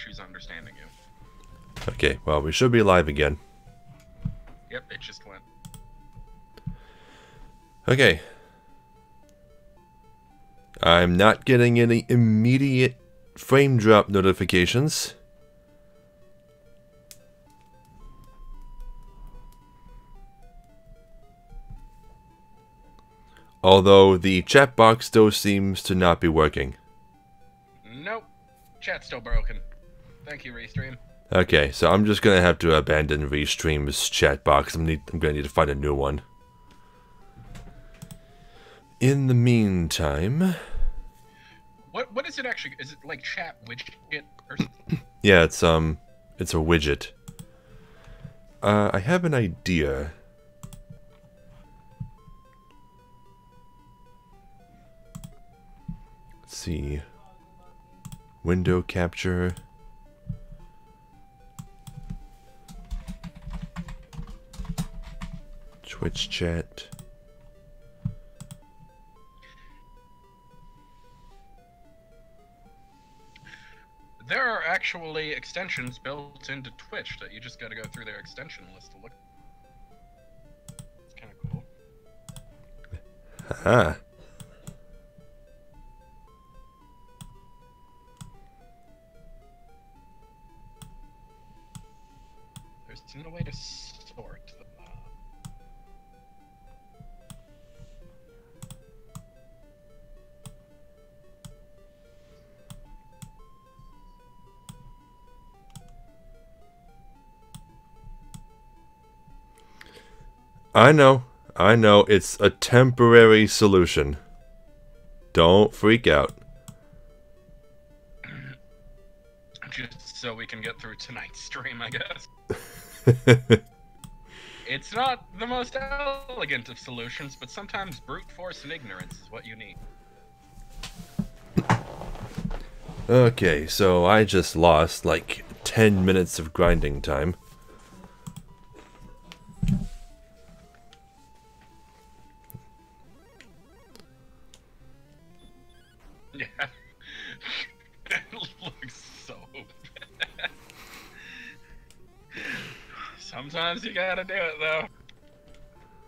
issues understanding you. Okay, well, we should be live again. Yep, it just went. Okay. I'm not getting any immediate frame drop notifications. Although the chat box still seems to not be working. Nope. Chat's still broken. Thank you, Restream. Okay, so I'm just gonna have to abandon Restream's chat box. I'm, need, I'm gonna need to find a new one. In the meantime, What what is it actually? Is it like chat widget or something? yeah, it's um, it's a widget. Uh, I have an idea. Let's see. Window capture. Twitch chat. There are actually extensions built into Twitch that you just got to go through their extension list to look. It's kind of cool. Ah. There's no way to I know. I know. It's a temporary solution. Don't freak out. Just so we can get through tonight's stream, I guess. It's not the most elegant of solutions, but sometimes brute force and ignorance is what you need. okay, so I just lost like 10 minutes of grinding time. Yeah. it looks so bad. Sometimes you gotta do it though.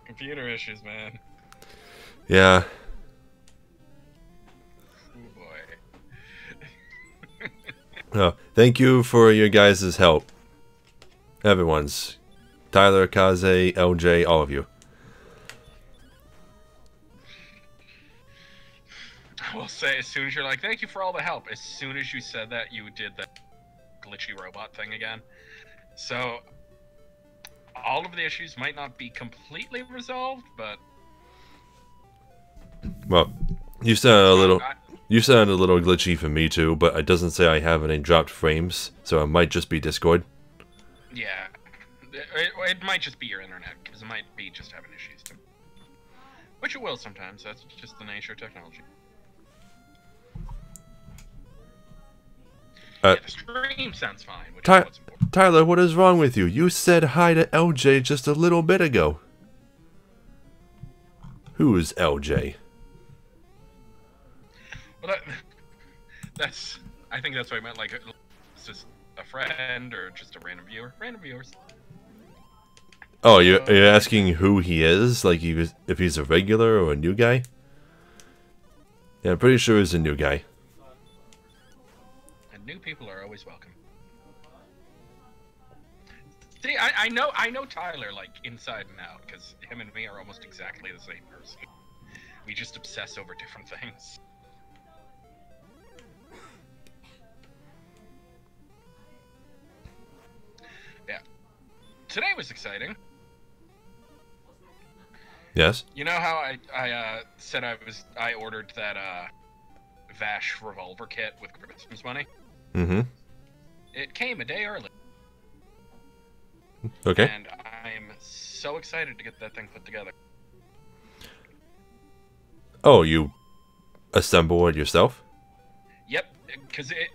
Computer issues, man. Yeah. Oh boy. Oh, thank you for your guys' help. Everyone's. Tyler, Kaze, LJ, all of you. I will say, as soon as you're like, thank you for all the help, as soon as you said that, you did the glitchy robot thing again. So, all of the issues might not be completely resolved, but. Well, you sound a little you sound a little glitchy for me too, but it doesn't say I have any dropped frames, so it might just be Discord. yeah. It, it, it might just be your internet, because it might be just having issues too. Which it will sometimes, that's just the nature of technology. Uh, yeah, stream sounds fine, Ty-. Tyler, what is wrong with you? You said hi to LJ just a little bit ago. Who is LJ? Well, that, that's. I think that's what I meant. Like, it's just a friend or just a random viewer. Random viewers. Oh, you're, you're asking who he is? Like, he was, if he's a regular or a new guy? Yeah, I'm pretty sure he's a new guy. New people are always welcome. See, I, I know I know Tyler like inside and out because him and me are almost exactly the same person. We just obsess over different things. Yeah. Today was exciting. Yes? You know how I I uh, said I was I ordered that uh, Vash revolver kit with Christmas money. Mm-hmm. It came a day early, Okay. and I'm so excited to get that thing put together. Oh, you assemble it yourself? Yep, because it.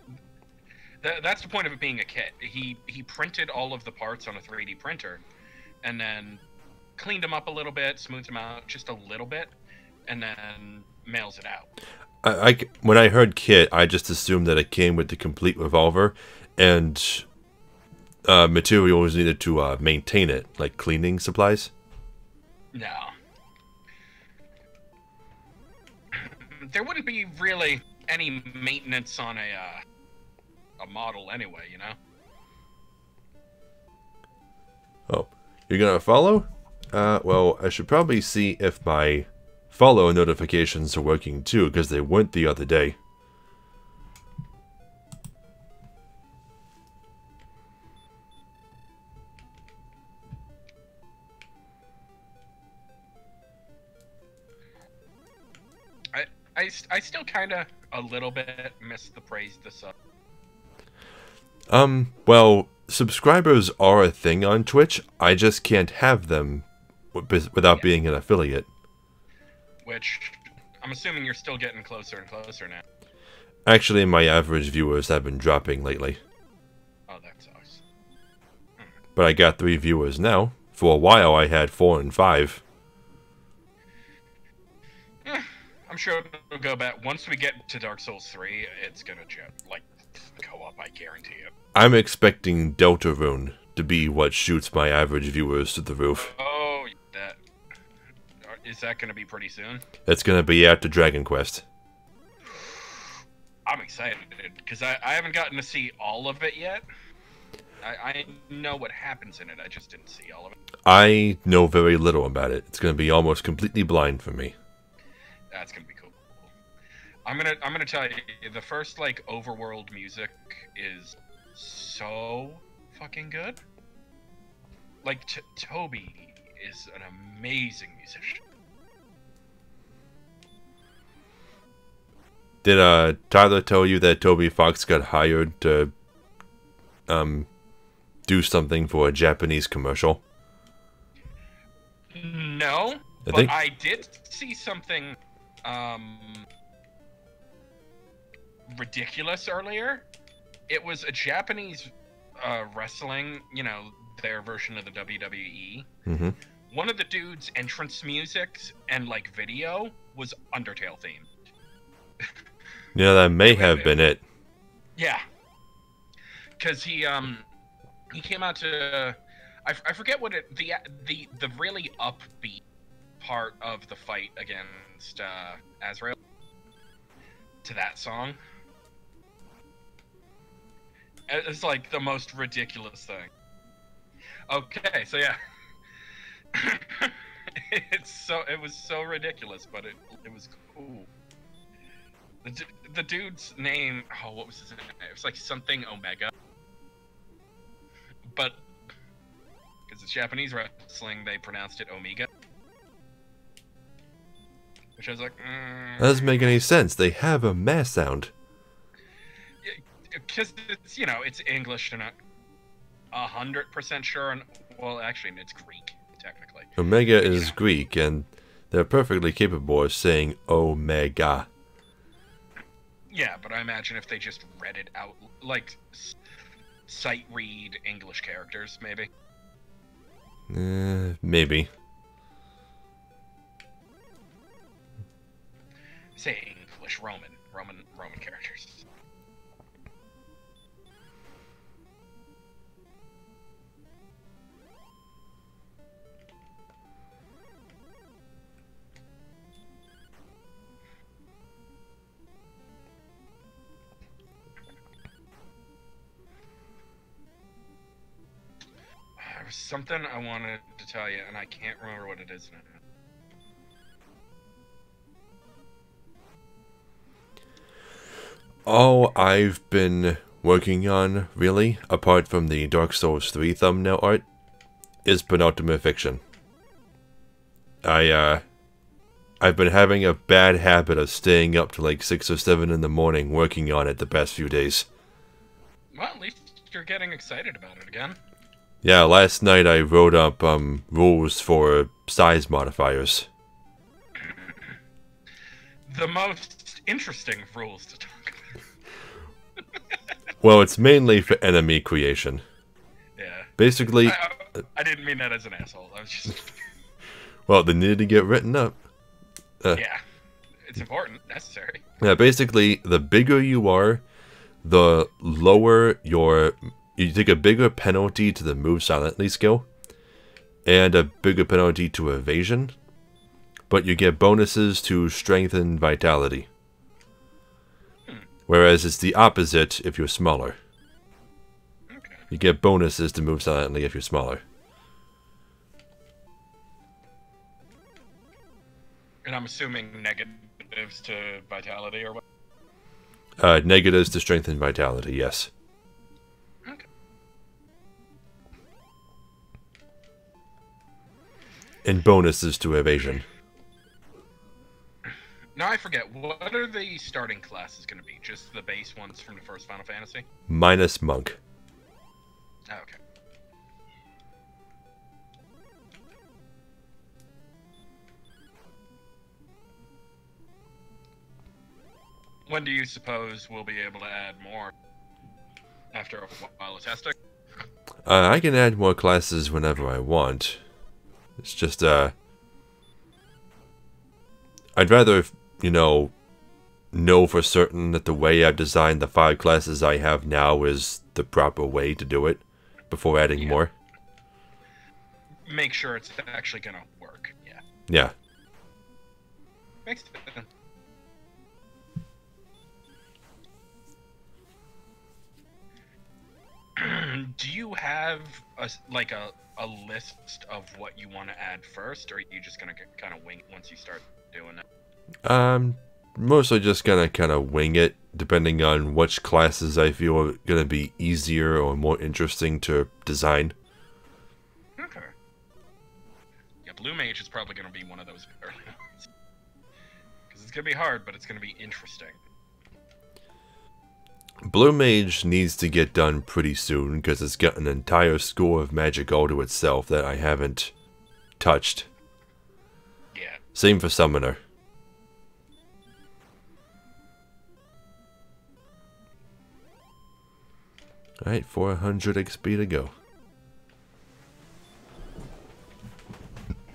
Th- that's the point of it being a kit. He he printed all of the parts on a 3D printer, and then cleaned them up a little bit, smoothed them out just a little bit, and then mails it out. I, I c- when I heard kit, I just assumed that it came with the complete revolver, and uh, materials needed to uh, maintain it, like cleaning supplies. No. there wouldn't be really any maintenance on a uh, a model anyway, you know. Oh, you're gonna follow? Uh, well, I should probably see if my follow notifications are working too, because they weren't the other day. I I, I still kind of a little bit miss the praise the sub. Um, well, subscribers are a thing on Twitch. I just can't have them without Yeah. being an affiliate. Which I'm assuming you're still getting closer and closer now. Actually, my average viewers have been dropping lately. Oh, that sucks. Hmm. But I got three viewers now. For a while, I had four and five. I'm sure it'll go back once we get to Dark Souls 3. It's gonna ju- like go up. I guarantee it. I'm expecting Deltarune to be what shoots my average viewers to the roof. Oh, is that gonna be pretty soon? It's gonna be after Dragon Quest. I'm excited because I, I haven't gotten to see all of it yet. I, I know what happens in it. I just didn't see all of it. I know very little about it. It's gonna be almost completely blind for me. That's gonna be cool. I'm gonna I'm gonna tell you the first like overworld music is so fucking good. Like T- Toby is an amazing musician. Did uh Tyler tell you that Toby Fox got hired to um do something for a Japanese commercial? No, I but I did see something um ridiculous earlier. It was a Japanese uh, wrestling, you know, their version of the WWE. Mm-hmm. One of the dudes' entrance musics and like video was Undertale themed. Yeah, that may have been it. Yeah, because he um he came out to I, I forget what it the the the really upbeat part of the fight against uh, Asriel to that song. It's like the most ridiculous thing. Okay, so yeah. it's so it was so ridiculous, but it it was cool. The, d- the dude's name, oh, what was his name? It was like something Omega. But because it's Japanese wrestling, they pronounced it Omega. Which I was like, mm, That doesn't make any sense. They have a mass sound. because it's you know it's English and not a hundred percent sure. And well, actually, it's Greek technically. Omega is. Greek, and they're perfectly capable of saying Omega. Yeah, but I imagine if they just read it out, like sight read English characters, maybe. Eh, maybe. Say English Roman, Roman, Roman characters. Was something I wanted to tell you, and I can't remember what it is now. All I've been working on, really, apart from the Dark Souls 3 thumbnail art, is penultimate fiction. I, uh, I've been having a bad habit of staying up to like 6 or 7 in the morning working on it the past few days. Well, at least you're getting excited about it again. Yeah, last night I wrote up, um, rules for size modifiers. The most interesting rules to talk about. Well, it's mainly for enemy creation. Yeah. Basically, I, I, I didn't mean that as an asshole. I was just, well, they needed to get written up. yeah. It's important, necessary. Yeah, basically, the bigger you are, the lower your you take a bigger penalty to the move silently skill and a bigger penalty to evasion, but you get bonuses to strength and vitality. Whereas it's the opposite if you're smaller. You get bonuses to move silently if you're smaller. And I'm assuming negatives to vitality or what? Uh, negatives to strength and vitality, yes. And bonuses to evasion. Now I forget. What are the starting classes going to be? Just the base ones from the first Final Fantasy? Minus monk. Oh, okay. When do you suppose we'll be able to add more? After a while of testing? Uh, I can add more classes whenever I want. It's just, uh... I'd rather, you know, know for certain that the way I've designed the five classes I have now is the proper way to do it before adding Yeah. more. Make sure it's actually going to work. Yeah. Yeah. Makes sense. Do you have a like a, a list of what you want to add first, or are you just gonna kind of wing it once you start doing it? Um, mostly just gonna kind of wing it, depending on which classes I feel are gonna be easier or more interesting to design. Okay. Yeah, Blue Mage is probably gonna be one of those early ones. Because it's gonna be hard, but it's gonna be interesting. Blue Mage needs to get done pretty soon because it's got an entire score of magic all to itself that I haven't touched. Yeah. Same for Summoner. Alright, 400 XP to go.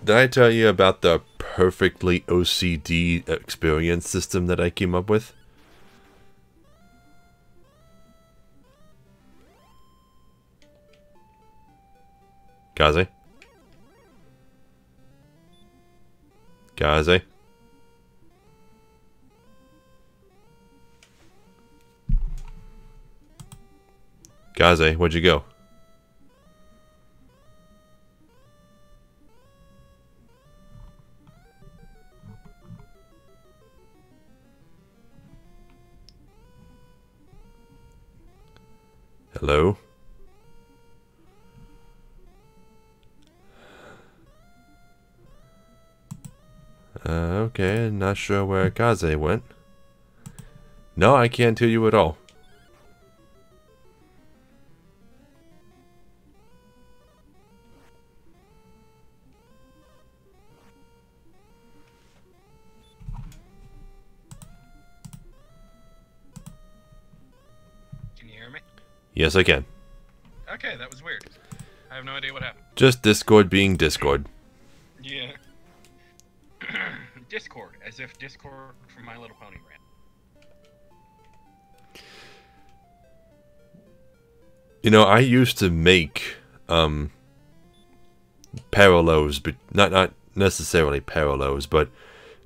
Did I tell you about the perfectly OCD experience system that I came up with? Kaze? Kaze? Kaze, where'd you go? Hello? Uh, okay, not sure where Kaze went. No, I can't hear you at all. Can you hear me? Yes, I can. Okay, that was weird. I have no idea what happened. Just Discord being Discord. Discord, as if Discord from My Little Pony ran. You know, I used to make um parallels, but not not necessarily parallels, but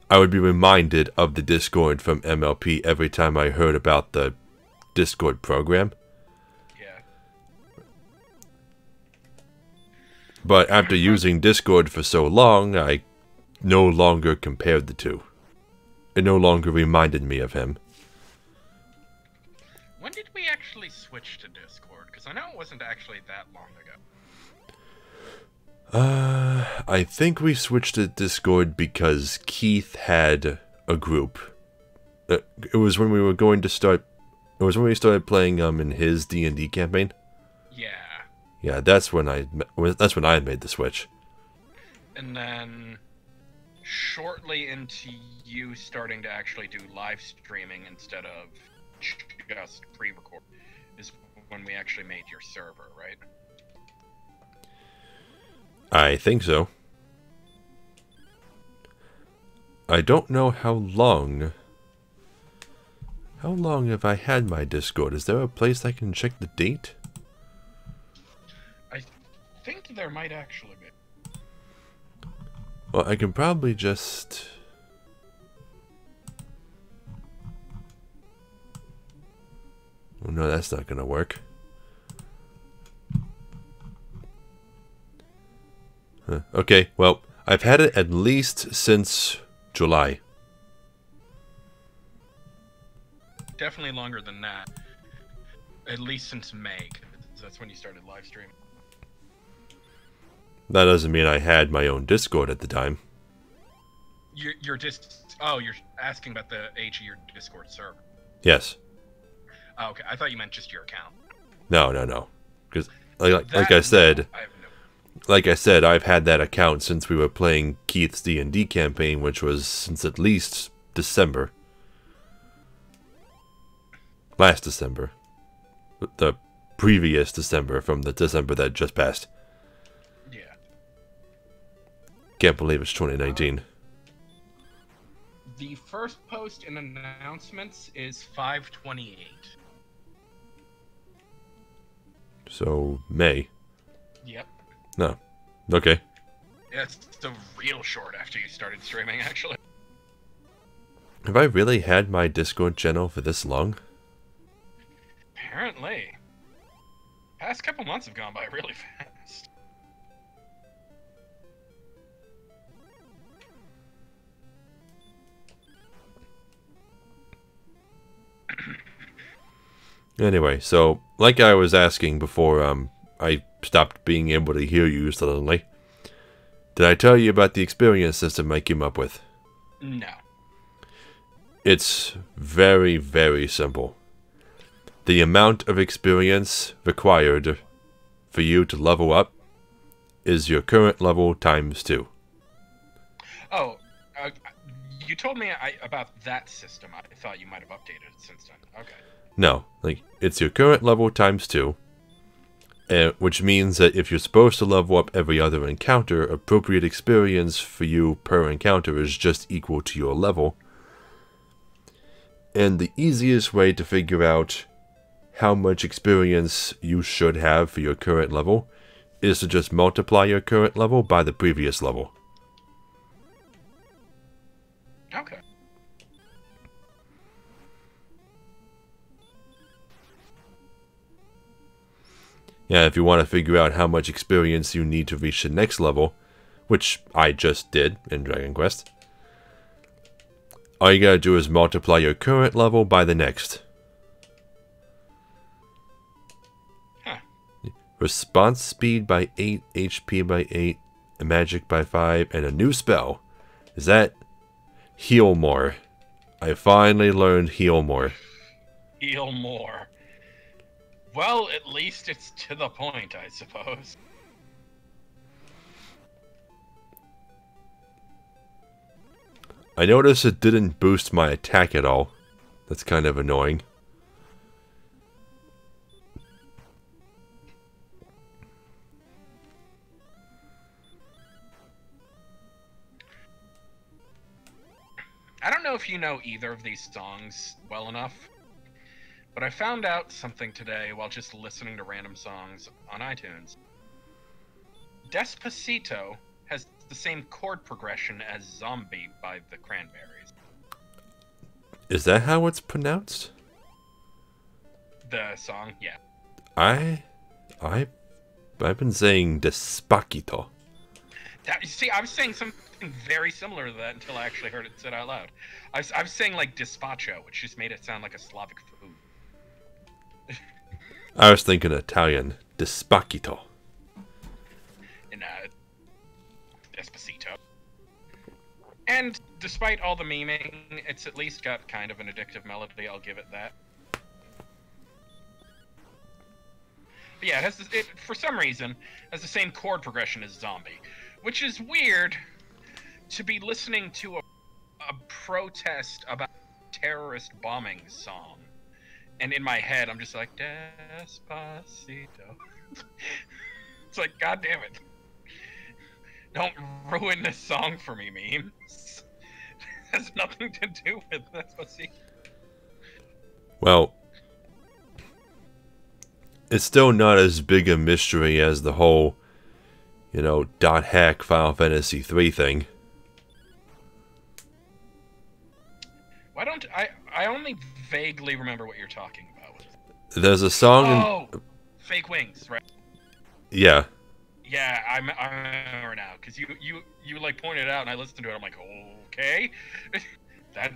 I would be reminded of the Discord from MLP every time I heard about the Discord program. Yeah. But after using Discord for so long, I no longer compared the two. It no longer reminded me of him. When did we actually switch to Discord? Because I know it wasn't actually that long ago. Uh, I think we switched to Discord because Keith had a group. Uh, It was when we were going to start. It was when we started playing um in his D and D campaign. Yeah. Yeah, that's when I that's when I made the switch. And then shortly into you starting to actually do live streaming instead of just pre-record is when we actually made your server, right? I think so. I don't know how long How long have I had my Discord? Is there a place I can check the date? I think there might actually be. Well, I can probably just... Oh no, that's not gonna work. Huh. Okay, well, I've had it at least since July. Definitely longer than that. At least since May. That's when you started live streaming. That doesn't mean I had my own Discord at the time. You're, you're just. Oh, you're asking about the age of your Discord server. Yes. Oh, okay. I thought you meant just your account. No, no, no. Because, like, like, I said, I no. like I said, I've had that account since we were playing Keith's D and D campaign, which was since at least December. Last December. The previous December from the December that just passed. Can't believe it's 2019. The first post in announcements is 528. So, May. Yep. No. Okay. It's the real short after you started streaming, actually. Have I really had my Discord channel for this long? Apparently. Past couple months have gone by really fast. Anyway, so like I was asking before um I stopped being able to hear you suddenly. Did I tell you about the experience system I came up with? No. It's very, very simple. The amount of experience required for you to level up is your current level times two. Oh, you told me I, about that system. I thought you might have updated it since then. Okay. No, like it's your current level times two, uh, which means that if you're supposed to level up every other encounter, appropriate experience for you per encounter is just equal to your level. And the easiest way to figure out how much experience you should have for your current level is to just multiply your current level by the previous level. Okay. Yeah, if you want to figure out how much experience you need to reach the next level, which I just did in Dragon Quest, all you gotta do is multiply your current level by the next. Huh. Response speed by 8, HP by 8, magic by 5, and a new spell. Is that Heal More? I finally learned Heal More. Heal more. Well, at least it's to the point, I suppose. I noticed it didn't boost my attack at all. That's kind of annoying. If you know either of these songs well enough, but I found out something today while just listening to random songs on iTunes. Despacito has the same chord progression as Zombie by the Cranberries. Is that how it's pronounced? The song, yeah. I, I, I've been saying despacito. That, you see, I was saying something very similar to that until I actually heard it said out loud. I was, I was saying like despacho, which just made it sound like a Slavic food. I was thinking Italian despacito. in uh, Despacito. And despite all the memeing, it's at least got kind of an addictive melody. I'll give it that. But yeah, it has this, it for some reason has the same chord progression as Zombie, which is weird to be listening to a, a protest about terrorist bombing song, and in my head I'm just like Despacito. it's like, God damn it. Don't ruin this song for me, memes. it has nothing to do with Despacito. Well, it's still not as big a mystery as the whole, you know, dot hack Final Fantasy three thing. Why don't I? I only vaguely remember what you're talking about. There's a song. Oh, fake wings, right? Yeah. Yeah, I'm. I remember now because you you you like pointed it out and I listened to it. I'm like, okay, that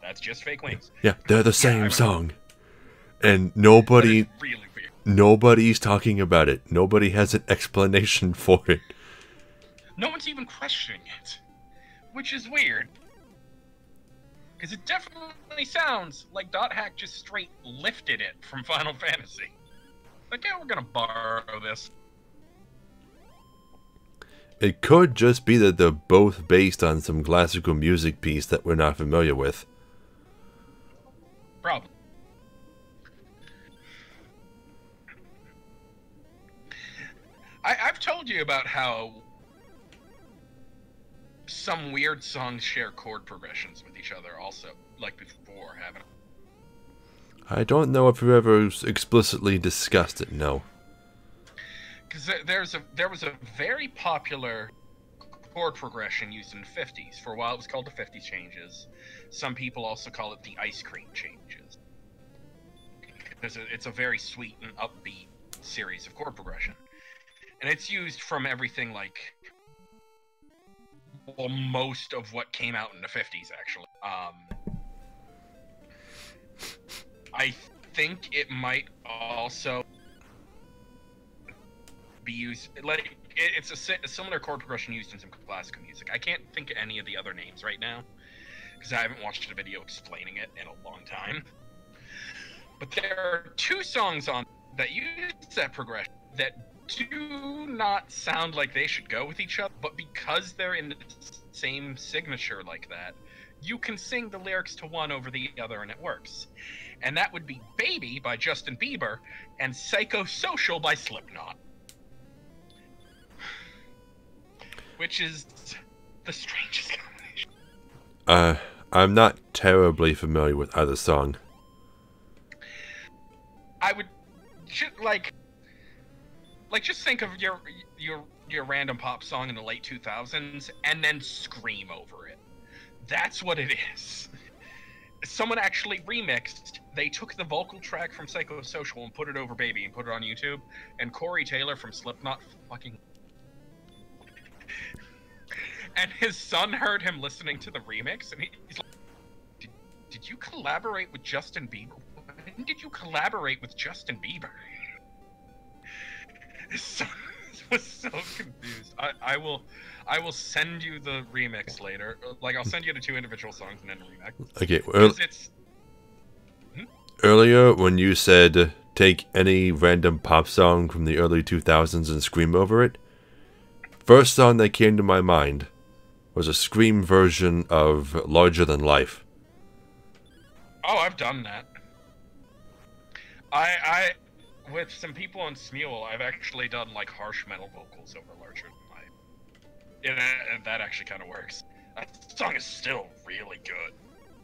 that's just fake wings. Yeah, they're the same song, and nobody really. Nobody's talking about it. Nobody has an explanation for it. No one's even questioning it, which is weird. Because it definitely sounds like Dot Hack just straight lifted it from Final Fantasy. Like, yeah, we're gonna borrow this. It could just be that they're both based on some classical music piece that we're not familiar with. Problem. I, I've told you about how some weird songs share chord progressions with each other, also, like before, haven't I? I don't know if we've ever explicitly discussed it, no. Because there's a there was a very popular chord progression used in the 50s. For a while, it was called the 50 changes. Some people also call it the ice cream changes. Because it's a very sweet and upbeat series of chord progression, and it's used from everything like well, most of what came out in the 50s, actually. Um, I think it might also be used like it, it's a, a similar chord progression used in some classical music. I can't think of any of the other names right now because I haven't watched a video explaining it in a long time. But there are two songs on that use that progression that do not sound like they should go with each other, but because they're in the same signature like that, you can sing the lyrics to one over the other and it works. And that would be Baby by Justin Bieber and Psychosocial by Slipknot. Which is the strangest combination. Uh, I'm not terribly familiar with either song. I would like like just think of your your your random pop song in the late 2000s and then scream over it. That's what it is. Someone actually remixed. They took the vocal track from Psychosocial and put it over Baby and put it on YouTube. And Corey Taylor from Slipknot fucking. And his son heard him listening to the remix, and he, he's like, did, "Did you collaborate with Justin Bieber? When did you collaborate with Justin Bieber?" Was so confused. I, I will, I will send you the remix later. Uh, like I'll send you the two individual songs and then the remix. Okay, 'Cause it's hmm? earlier when you said take any random pop song from the early 2000s and scream over it, first song that came to my mind was a scream version of Larger Than Life. Oh, I've done that. I I with some people on Smule, I've actually done like harsh metal vocals over Larger Than Life. And, that- and that actually kind of works. That song is still really good.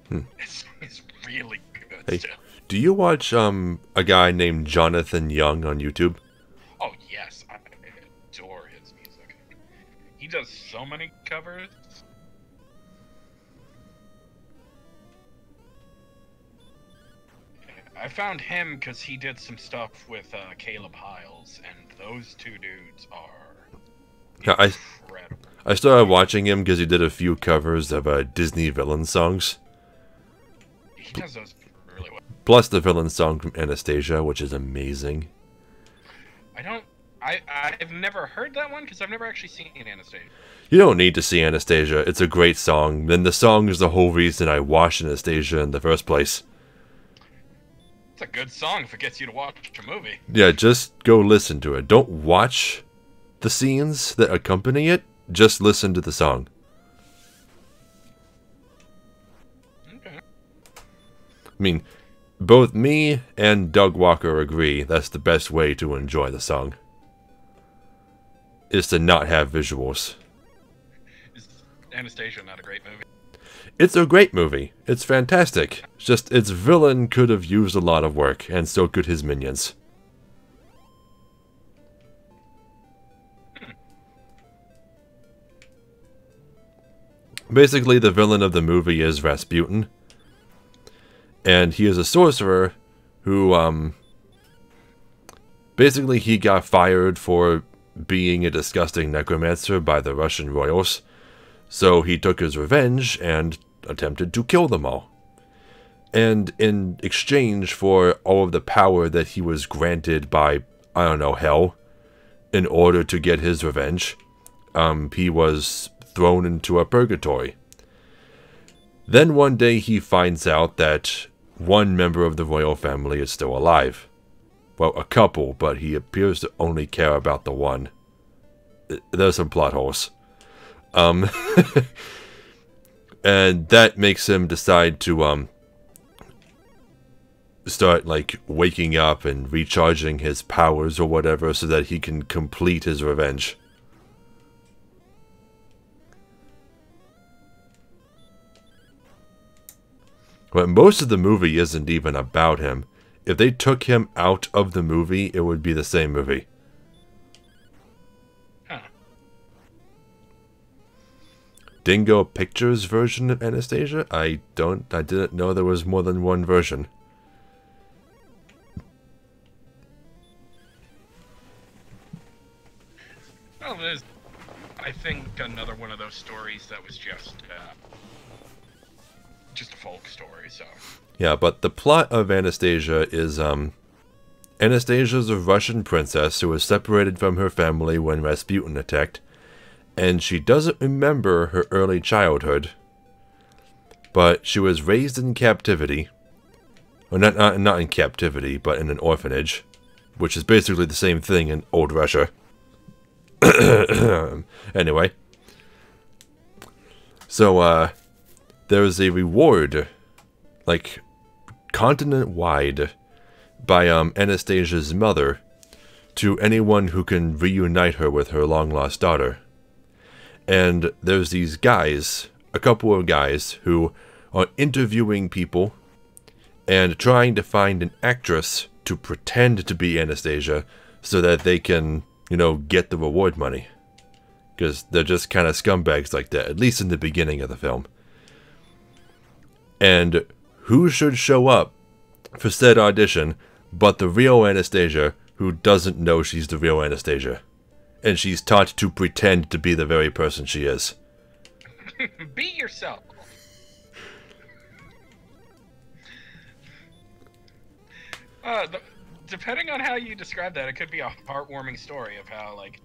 Hmm. It's, it's really good Hey. still. Do you watch um a guy named Jonathan Young on YouTube? Oh yes, I adore his music. He does so many covers. I found him because he did some stuff with uh, Caleb Hyles, and those two dudes are Yeah, I incredible. I started watching him because he did a few covers of uh, Disney villain songs, He does those really well. plus the villain song from Anastasia, which is amazing. I don't. I I've never heard that one because I've never actually seen Anastasia. You don't need to see Anastasia. It's a great song. And the song is the whole reason I watched Anastasia in the first place. It's a good song if it gets you to watch a movie. Yeah, just go listen to it. Don't watch the scenes that accompany it. Just listen to the song. Okay. I mean, both me and Doug Walker agree that's the best way to enjoy the song. Is to not have visuals. Is Anastasia not a great movie? It's a great movie. It's fantastic. Just its villain could have used a lot of work, and so could his minions. Basically, the villain of the movie is Rasputin. And he is a sorcerer who, um... Basically, he got fired for being a disgusting necromancer by the Russian royals. So he took his revenge and attempted to kill them all. And in exchange for all of the power that he was granted by, I don't know, hell, in order to get his revenge, um, he was thrown into a purgatory. Then one day he finds out that one member of the royal family is still alive. Well, a couple, but he appears to only care about the one. There's some plot holes. Um, and that makes him decide to um start like waking up and recharging his powers or whatever so that he can complete his revenge. But most of the movie isn't even about him. If they took him out of the movie, it would be the same movie. Huh. Dingo Pictures version of Anastasia? I don't I didn't know there was more than one version. Well, there's, I think, another one of those stories that was just, uh, just a folk story. So Yeah, but the plot of Anastasia is um Anastasia's a Russian princess who was separated from her family when Rasputin attacked, and she doesn't remember her early childhood. But she was raised in captivity. Well, not, not, not in captivity, but in an orphanage, which is basically the same thing in old Russia. anyway. So, uh, there's a reward, like, continent-wide, by um, Anastasia's mother to anyone who can reunite her with her long-lost daughter. And there's these guys, a couple of guys, who are interviewing people and trying to find an actress to pretend to be Anastasia so that they can, you know, get the reward money. Because they're just kind of scumbags like that, at least in the beginning of the film. And who should show up for said audition but the real Anastasia who doesn't know she's the real Anastasia. And she's taught to pretend to be the very person she is. be yourself. Uh, the, depending on how you describe that, it could be a heartwarming story of how, like,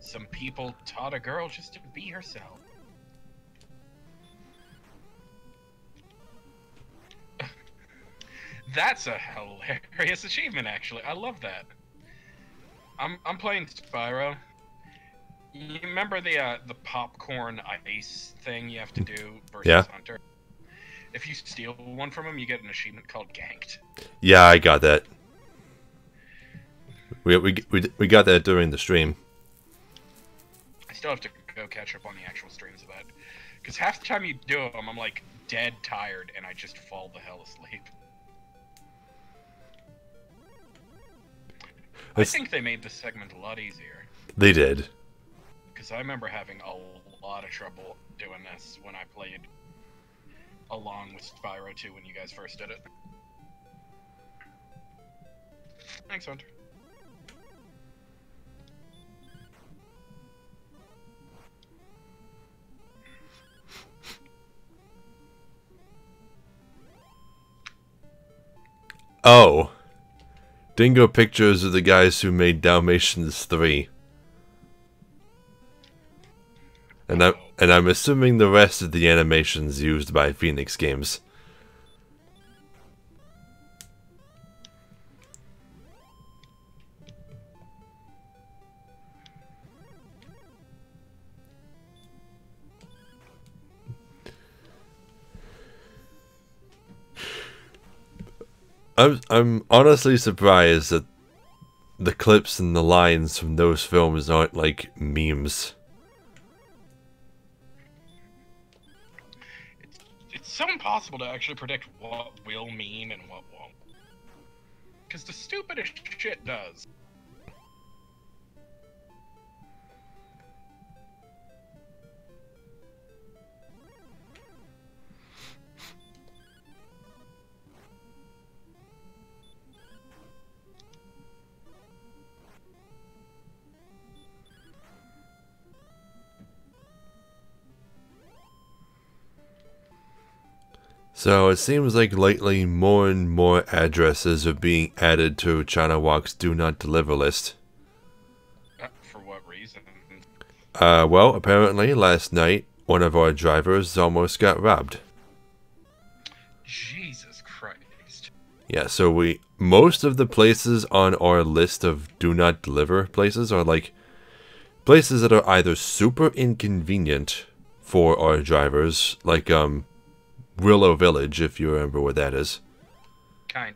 some people taught a girl just to be herself. That's a hilarious achievement, actually. I love that. I'm I'm playing Spyro. You remember the uh, the popcorn ice thing you have to do versus Yeah. Hunter? If you steal one from him, you get an achievement called Ganked. Yeah, I got that. We, we, we, we got that during the stream. I still have to go catch up on the actual streams of that. Because half the time you do them, I'm like dead tired and I just fall the hell asleep. I think they made this segment a lot easier. They did. Because I remember having a lot of trouble doing this when I played along with Spyro 2 when you guys first did it. Thanks, Hunter. Oh. Dingo Pictures are the guys who made Dalmatians 3. And I and I'm assuming the rest of the animations used by Phoenix Games. I'm I'm honestly surprised that the clips and the lines from those films aren't like memes. It's so impossible to actually predict what will mean and what won't. Because the stupidest shit does. So it seems like lately more and more addresses are being added to China Walk's Do Not Deliver list. Uh, for what reason? Uh, well, apparently last night one of our drivers almost got robbed. Jesus Christ. Yeah, so we most of the places on our list of do not deliver places are like places that are either super inconvenient for our drivers, like um Willow Village, if you remember where that is. Kinda,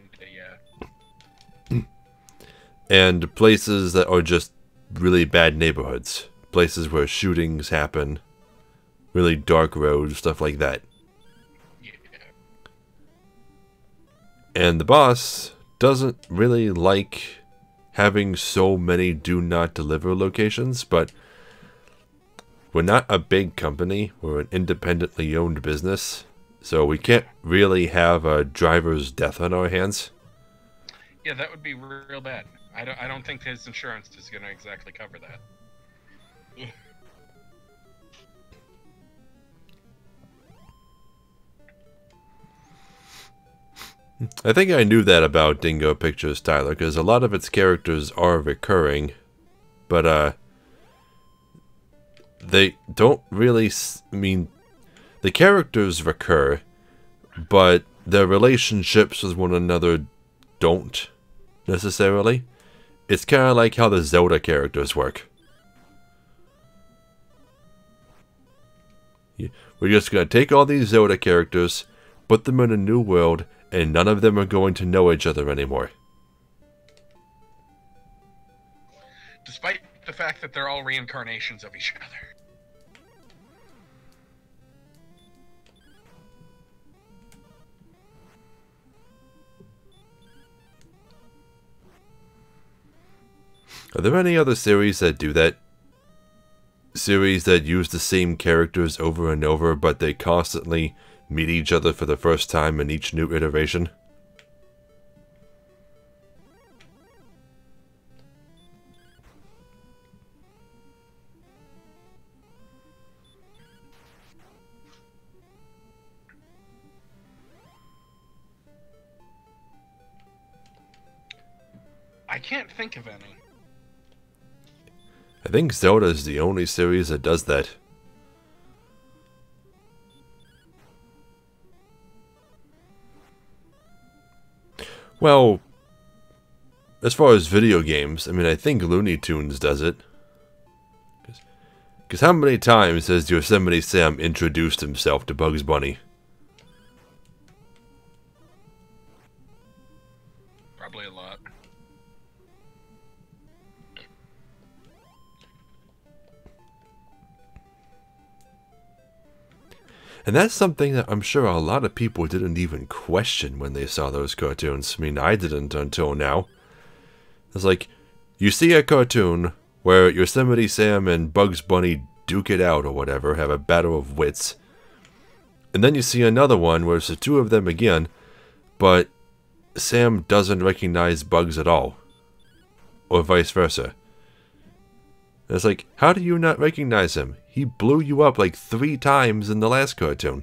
yeah. And places that are just really bad neighborhoods. Places where shootings happen. Really dark roads, stuff like that. Yeah. And the boss doesn't really like having so many do not deliver locations, but we're not a big company. We're an independently owned business. So we can't really have a driver's death on our hands. Yeah, that would be real bad. I don't, I don't think his insurance is going to exactly cover that. I think I knew that about Dingo Pictures, Tyler, because a lot of its characters are recurring, but uh, they don't really. s- I mean, the characters recur, but their relationships with one another don't necessarily. It's kind of like how the Zelda characters work. We're just gonna take all these Zelda characters, put them in a new world, and none of them are going to know each other anymore. Despite the fact that they're all reincarnations of each other. Are there any other series that do that? Series that use the same characters over and over, but they constantly meet each other for the first time in each new iteration? I can't think of any. I think Zelda is the only series that does that. Well, as far as video games, I mean, I think Looney Tunes does it. Because how many times has Yosemite Sam introduced himself to Bugs Bunny? Probably a lot. And that's something that I'm sure a lot of people didn't even question when they saw those cartoons. I mean, I didn't until now. It's like, you see a cartoon where Yosemite Sam and Bugs Bunny duke it out or whatever, have a battle of wits. And then you see another one where it's the two of them again, but Sam doesn't recognize Bugs at all. Or vice versa. And it's like, how do you not recognize him? He blew you up like three times in the last cartoon.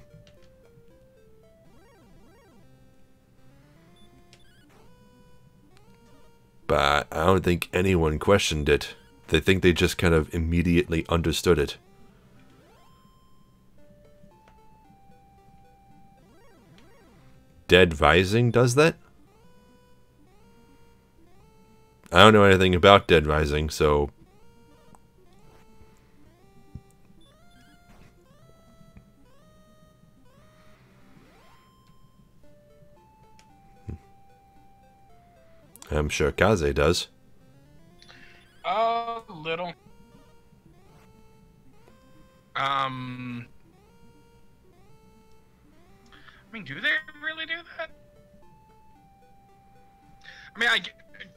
But I don't think anyone questioned it. They think they just kind of immediately understood it. Dead Rising does that? I don't know anything about Dead Rising, so I'm sure Kaze does. A little. Um. I mean, do they really do that? I mean, I,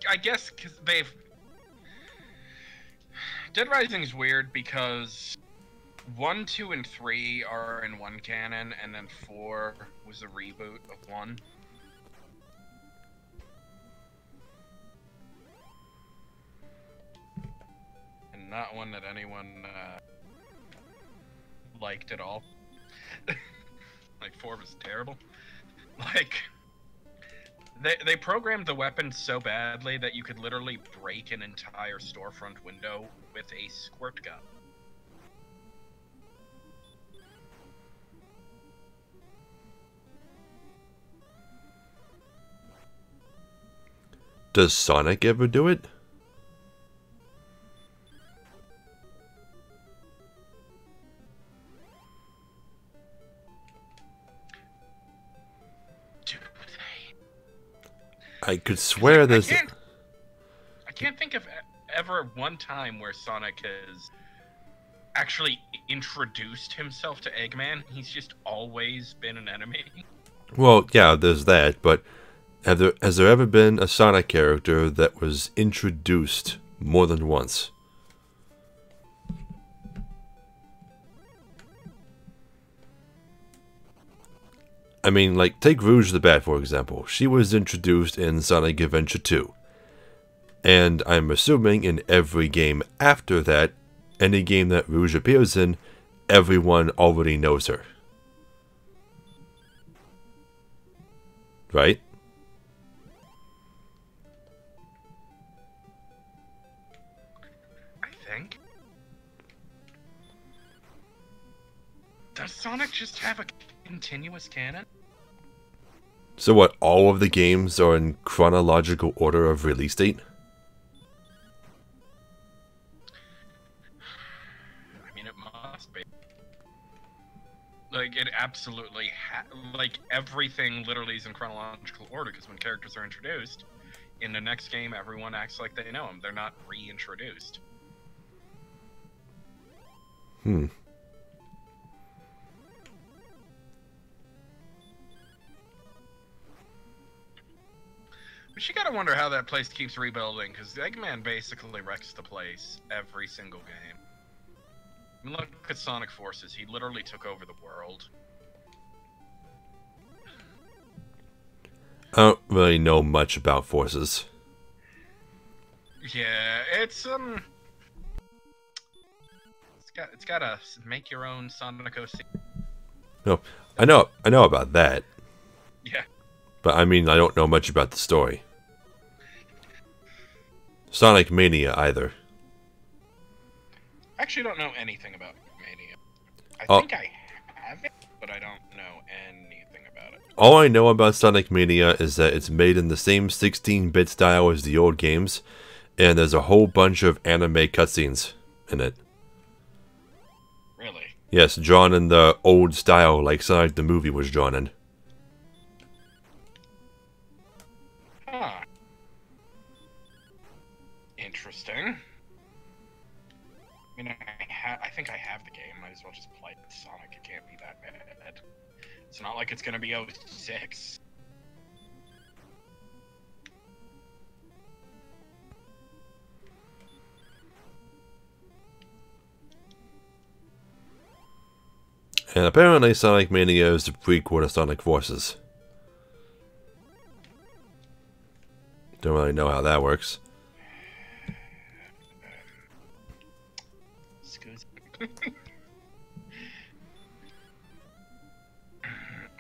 I guess because they've. Dead Rising is weird because one, two, and three are in one canon, and then four was a reboot of one. Not one that anyone uh, liked at all. like four was terrible. Like they they programmed the weapon so badly that you could literally break an entire storefront window with a squirt gun. Does Sonic ever do it? I could swear I there's. can't, I can't think of ever one time where Sonic has actually introduced himself to Eggman. He's just always been an enemy. Well, yeah, there's that, but have there has there ever been a Sonic character that was introduced more than once? I mean, like, take Rouge the Bat, for example. She was introduced in Sonic Adventure 2. And I'm assuming in every game after that, any game that Rouge appears in, everyone already knows her. Right? I think. Does Sonic just have a continuous canon? So what, all of the games are in chronological order of release date? I mean, it must be. Like, it absolutely ha- like everything literally is in chronological order because when characters are introduced, in the next game, everyone acts like they know them. They're not reintroduced. Hmm. But you gotta wonder how that place keeps rebuilding because Eggman basically wrecks the place every single game. I mean, look at Sonic Forces. He literally took over the world. I don't really know much about forces. Yeah, it's um, it's got it's got a make your own Sonic OC. No, I know I know about that, Yeah, but I mean I don't know much about the story. Sonic Mania either. I actually don't know anything about Mania. I Oh. think I have it, but I don't know anything about it. All I know about Sonic Mania is that it's made in the same 16-bit style as the old games, and there's a whole bunch of anime cutscenes in it. Really? Yes, drawn in the old style like Sonic the movie was drawn in. Not like it's gonna be 06. And apparently Sonic Mania is the prequel to Sonic Forces. Don't really know how that works. Excuse me.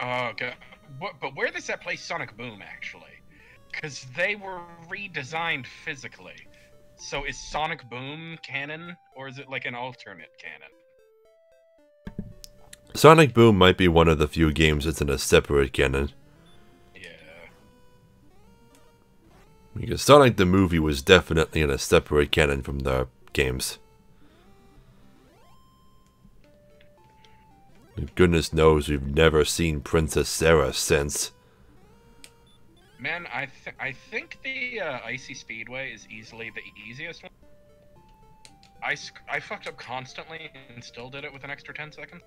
oh god. But where does that place Sonic Boom actually? Because they were redesigned physically. So is Sonic Boom canon, or is it like an alternate canon? Sonic Boom might be one of the few games that's in a separate canon. Yeah. Because Sonic the movie was definitely in a separate canon from the games. Goodness knows we've never seen Princess Sarah since. Man, I th- I think the uh, icy speedway is easily the easiest one. I I fucked up constantly and still did it with an extra ten seconds.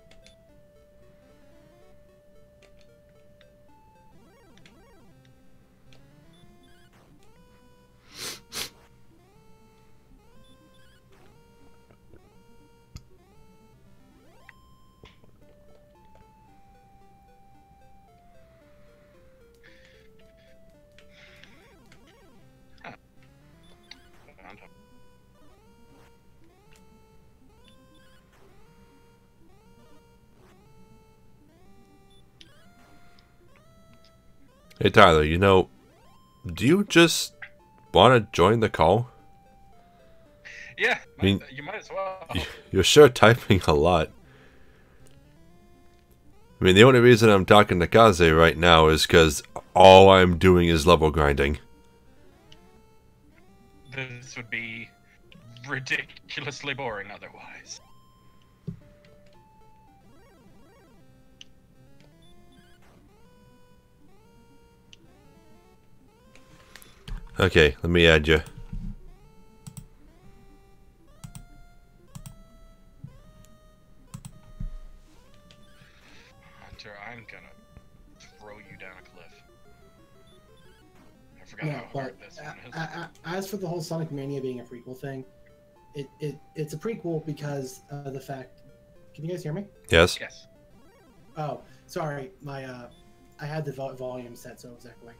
Hey Tyler, you know, do you just want to join the call? Yeah, I mean- you might as well. You're sure typing a lot. I mean, the only reason I'm talking to Kaze right now is because all I'm doing is level grinding. This would be ridiculously boring otherwise. Okay, let me add you. Hunter, I'm gonna throw you down a cliff. I forgot No, how hard this one is. as for the whole Sonic Mania being a prequel thing, it, it it's a prequel because of the fact. Can you guys hear me? Yes? yes. Oh, sorry, my uh, I had the volume set, so it was echoing.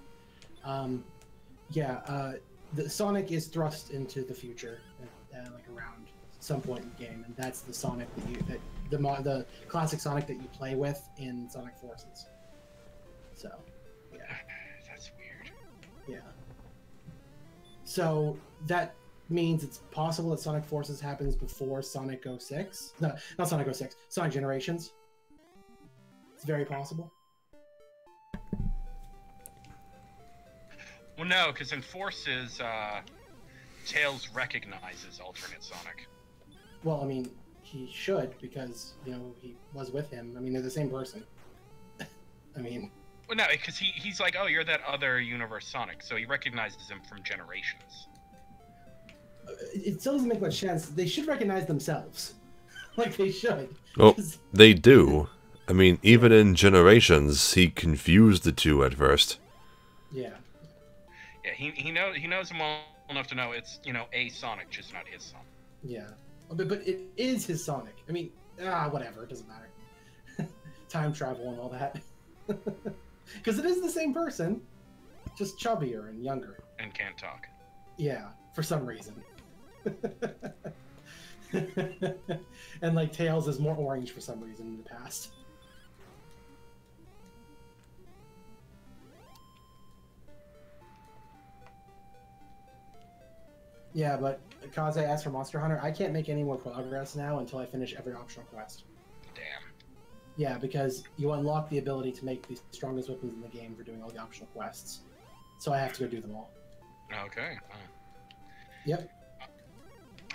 Um, yeah, uh, the Sonic is thrust into the future, uh, uh, like around some point in the game, and that's the Sonic that you that the mo- the classic Sonic that you play with in Sonic Forces. So, yeah. That's weird. Yeah. So that means it's possible that Sonic Forces happens before Sonic 06. No, not Sonic 06. Sonic Generations. It's very possible. Well, no, because in Forces, uh, Tails recognizes alternate Sonic. Well, I mean, he should because you know he was with him. I mean, they're the same person. I mean, Well, no, because he, he's like, oh, you're that other universe Sonic, so he recognizes him from Generations. uh, it still doesn't make much sense. They should recognize themselves, like they should. Oh, 'Cause- they do. I mean, even in Generations, he confused the two at first. yeah. Yeah, he, he knows he knows him well enough to know it's you know a Sonic, just not his Sonic. Yeah, but but it is his Sonic. I mean, ah, whatever. It doesn't matter. Time travel and all that. Because it is the same person, just chubbier and younger. and can't talk. Yeah, for some reason. and like Tails is more orange for some reason in the past. Yeah, but Kaze asked for Monster Hunter. I can't make any more progress now until I finish every optional quest. Damn. Yeah, because you unlock the ability to make the strongest weapons in the game for doing all the optional quests. So I have to go do them all. Okay. uh, Yep.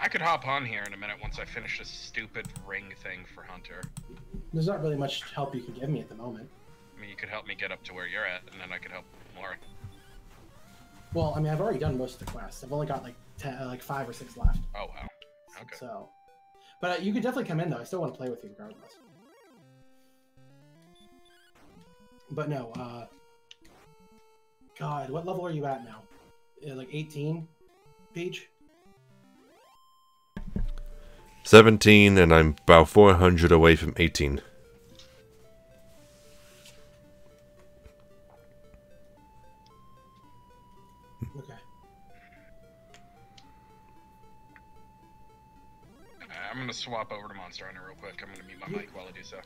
I could hop on here in a minute once I finish this stupid ring thing for Hunter. There's not really much help you can give me at the moment. I mean, you could help me get up to where you're at, and then I could help more. Well, I mean, I've already done most of the quests. I've only got like ten, uh, like five or six left. Oh wow. Okay. So, but uh, you could definitely come in though. I still want to play with you regardless. But no, uh, God, what level are you at now? Uh, like 18, Peach? 17, and I'm about 400 away from 18. Gonna swap over to Monster Hunter real quick. I'm gonna mute my mic while I do so.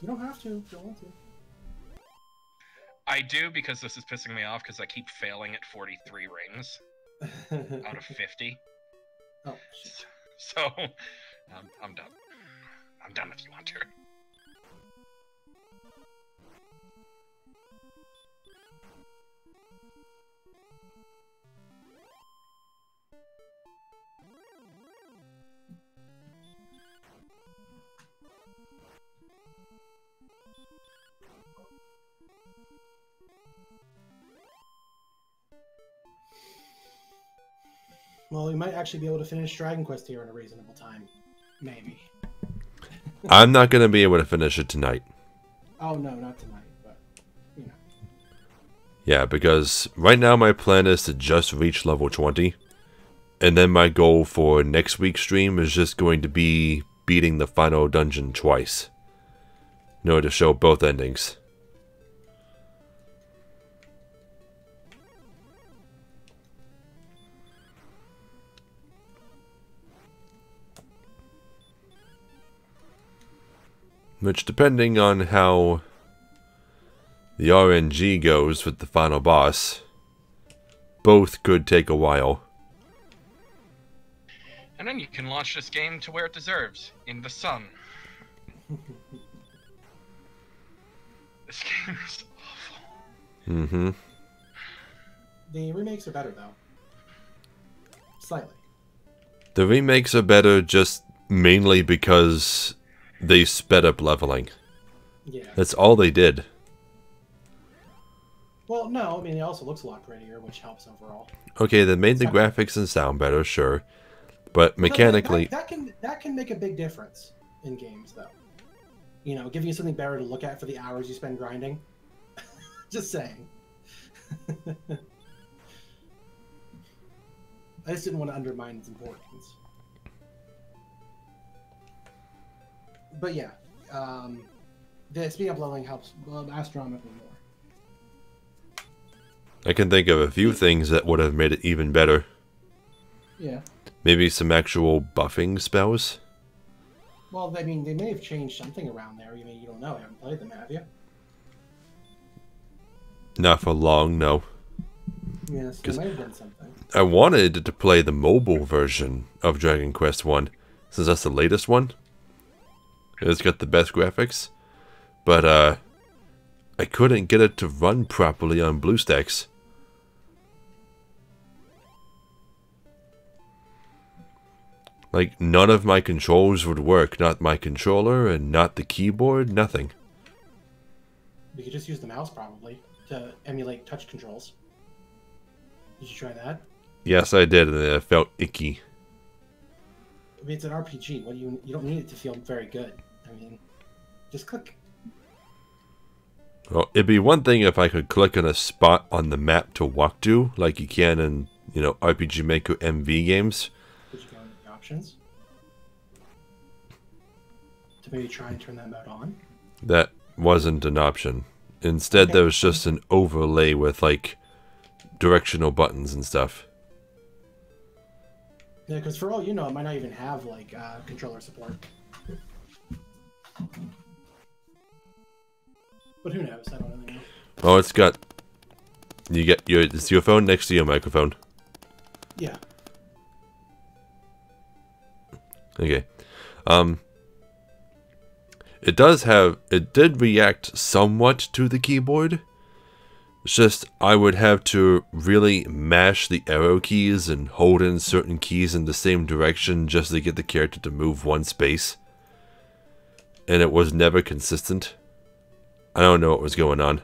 You don't have to. if You don't want to. I do because this is pissing me off because I keep failing at 43 rings out of 50. oh, shit. So, um, I'm done. I'm done if you, Hunter. Well, we might actually be able to finish Dragon Quest here in a reasonable time. Maybe. I'm not going to be able to finish it tonight. Oh no, not tonight, but you know. Yeah, because right now my plan is to just reach level 20. And then my goal for next week's stream is just going to be beating the final dungeon twice. In order to show both endings. Which, depending on how the RNG goes with the final boss, both could take a while. And then you can launch this game to where it deserves, in the sun. this game is awful. Mm-hmm. The remakes are better though. Slightly. The remakes are better just mainly because they sped up leveling. Yeah. That's all they did. Well, no, I mean it also looks a lot prettier, which helps overall. Okay, they made the graphics and sound better, sure. But No, mechanically, that, that can that can make a big difference in games, though. You know, giving you something better to look at for the hours you spend grinding. just saying. I just didn't want to undermine its importance. But yeah, um, the speed up leveling helps astronomically more. I can think of a few things that would have made it even better. Yeah. Maybe some actual buffing spells. Well, I mean, they may have changed something around there. You mean you don't know? You haven't played them, have you? Not for long, no. Yes, there might have been something. I wanted to play the mobile version of Dragon Quest 1, since that's the latest one. It's got the best graphics. But, uh, I couldn't get it to run properly on BlueStacks. Like, none of my controls would work. Not my controller and not the keyboard, nothing. We could just use the mouse probably to emulate touch controls. Did you try that? Yes, I did, and it felt icky. I mean, it's an RPG. What do you? You don't need it to feel very good. I mean, just click. Well, it'd be one thing if I could click on a spot on the map to walk to, like you can in, you know, RPG Maker MV games. Did you go into the options to maybe try and turn that mode on? That wasn't an option. Instead, there was just an overlay with, like, directional buttons and stuff. Yeah, because for all you know, it might not even have like uh, controller support. But who knows? I don't really know. Oh, it's got. You get your. It's your phone next to your microphone. Yeah. Okay. Um. It does have. It did react somewhat to the keyboard. It's just I would have to really mash the arrow keys and hold in certain keys in the same direction just to get the character to move one space. And it was never consistent. I don't know what was going on.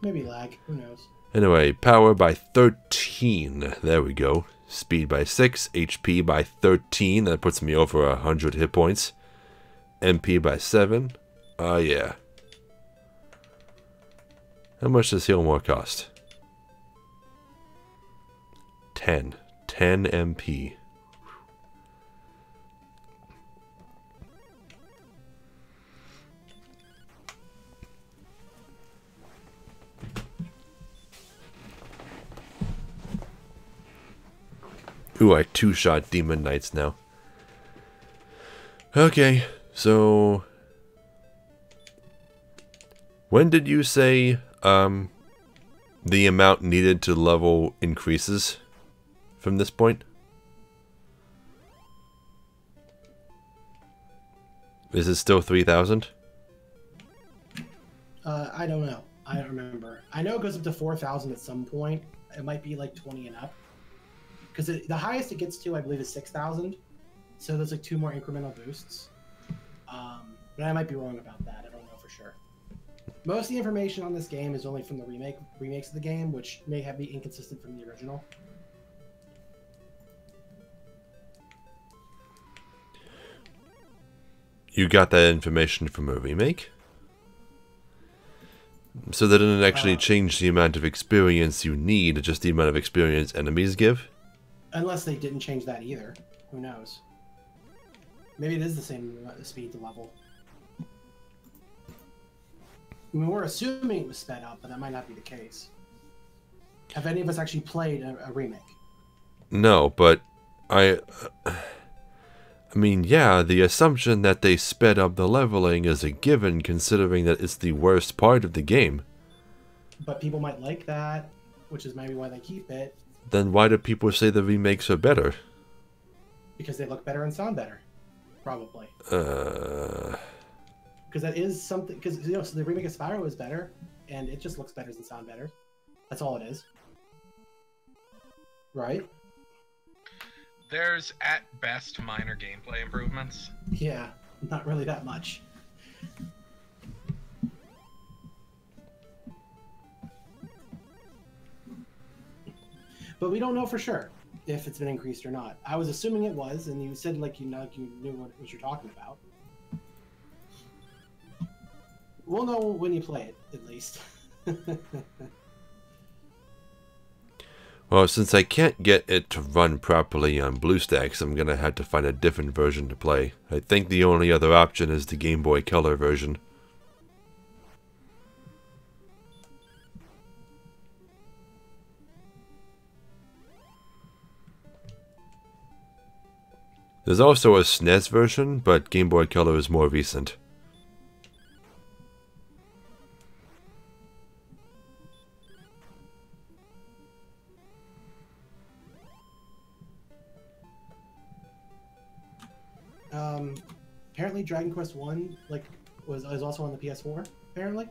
Maybe lag. Who knows? Anyway, power by 13. There we go. Speed by 6. HP by 13. That puts me over 100 hit points. MP by 7. Ah, uh, yeah. How much does heal more cost? 10. 10 MP. Ooh, I two-shot Demon Knights now. Okay, so... When did you say, um, the amount needed to level increases from this point? Is it still 3,000? Uh, I don't know. I don't remember. I know it goes up to 4,000 at some point. It might be like 20 and up. Because the highest it gets to, I believe, is 6,000. So there's like two more incremental boosts. Um, but I might be wrong about that. I don't know for sure. Most of the information on this game is only from the remake remakes of the game, which may have be inconsistent from the original. You got that information from a remake? So that didn't actually Uh, change the amount of experience you need, just the amount of experience enemies give? Unless they didn't change that either. Who knows? Maybe it is the same uh, speed to level. I mean, we're assuming it was sped up, but that might not be the case. Have any of us actually played a, a remake? No, but I I mean, yeah, the assumption that they sped up the leveling is a given considering that it's the worst part of the game. But people might like that, which is maybe why they keep it, Then why do people say the remakes are better? because they look better and sound better. Probably. Uh, Because that is something, because, you know, so the remake of Spyro is better, and it just looks better and sound better. That's all it is. Right? There's at best minor gameplay improvements. Yeah, not really that much. But we don't know for sure if it's been increased or not. I was assuming it was, and you said like you know like you knew what, what you're talking about. We'll know when you play it, at least. well, since I can't get it to run properly on BlueStacks, I'm gonna have to find a different version to play. I think the only other option is the Game Boy Color version. There's also a SNES version, but Game Boy Color is more recent. um, apparently, Dragon Quest One like was is also on the PS4. Apparently.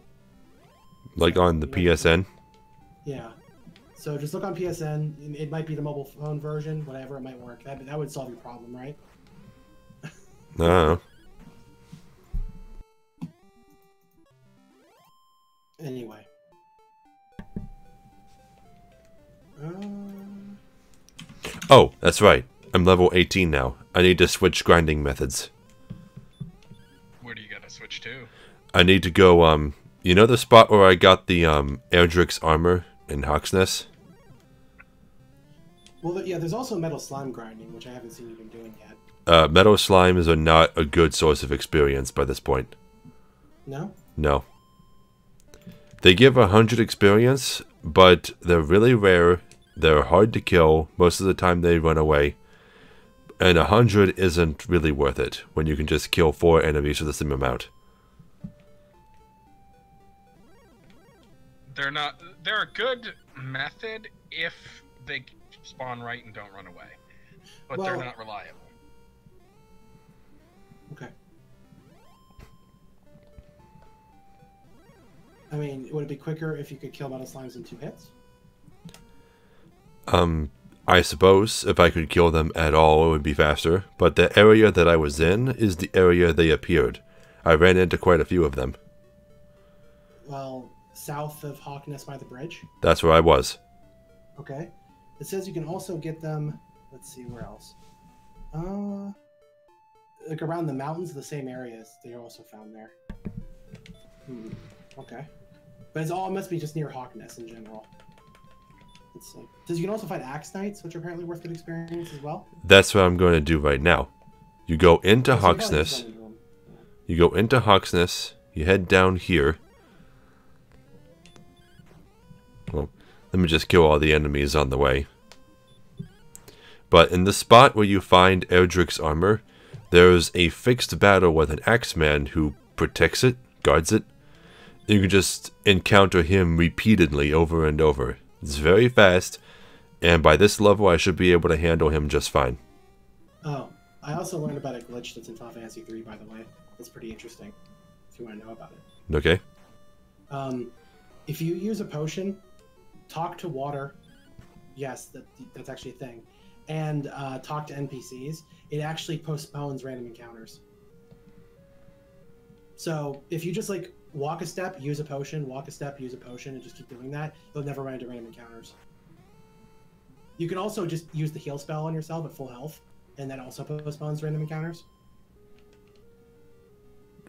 Like on the PSN. Yeah. So just look on PSN. It might be the mobile phone version, whatever. It might work. That that would solve your problem, right? I don't. Anyway. Uh, Oh, that's right. I'm level 18 now. I need to switch grinding methods. Where do you gotta switch to? I need to go, um, you know the spot where I got the, um, Erdrick's armor in Hauksness? Well, yeah. There's also metal slime grinding, which I haven't seen you been doing yet. Uh, metal slimes are not a good source of experience by this point. No. No. They give a hundred experience, but they're really rare. They're hard to kill. Most of the time they run away. And a hundred isn't really worth it when you can just kill four enemies for the same amount. They're not. They're a good method if they spawn right and don't run away, but they're not reliable. Okay. I mean, would it be quicker if you could kill metal slimes in two hits? Um, I suppose if I could kill them at all, it would be faster. But the area that I was in is the area they appeared. I ran into quite a few of them. Well, south of Hauksness by the bridge. That's where I was. Okay. It says you can also get them. Let's see where else. Uh, like around the mountains, the same areas. They are also found there. Hmm. Okay. But it's all it must be just near Hauksness in general. Let's see. Says you can also find Axe Knights, which are apparently worth good experience as well. That's what I'm going to do right now. You go into So you Hauksness. into. You go into Hauksness. You head down here. Well, let me just kill all the enemies on the way. But in the spot where you find Erdrick's armor, there's a fixed battle with an Axeman who protects it, guards it. You can just encounter him repeatedly over and over. It's very fast, and by this level I should be able to handle him just fine. Oh, I also learned about a glitch that's in Final Fantasy 3, by the way. It's pretty interesting. If you want to know about it. Okay? Um, if you use a potion, talk to water. Yes, that that's actually a thing. And uh, talk to NPCs. It actually postpones random encounters. So if you just like walk a step, use a potion, walk a step, use a potion, and just keep doing that, you'll never run into random encounters. You can also just use the heal spell on yourself at full health, and that also postpones random encounters.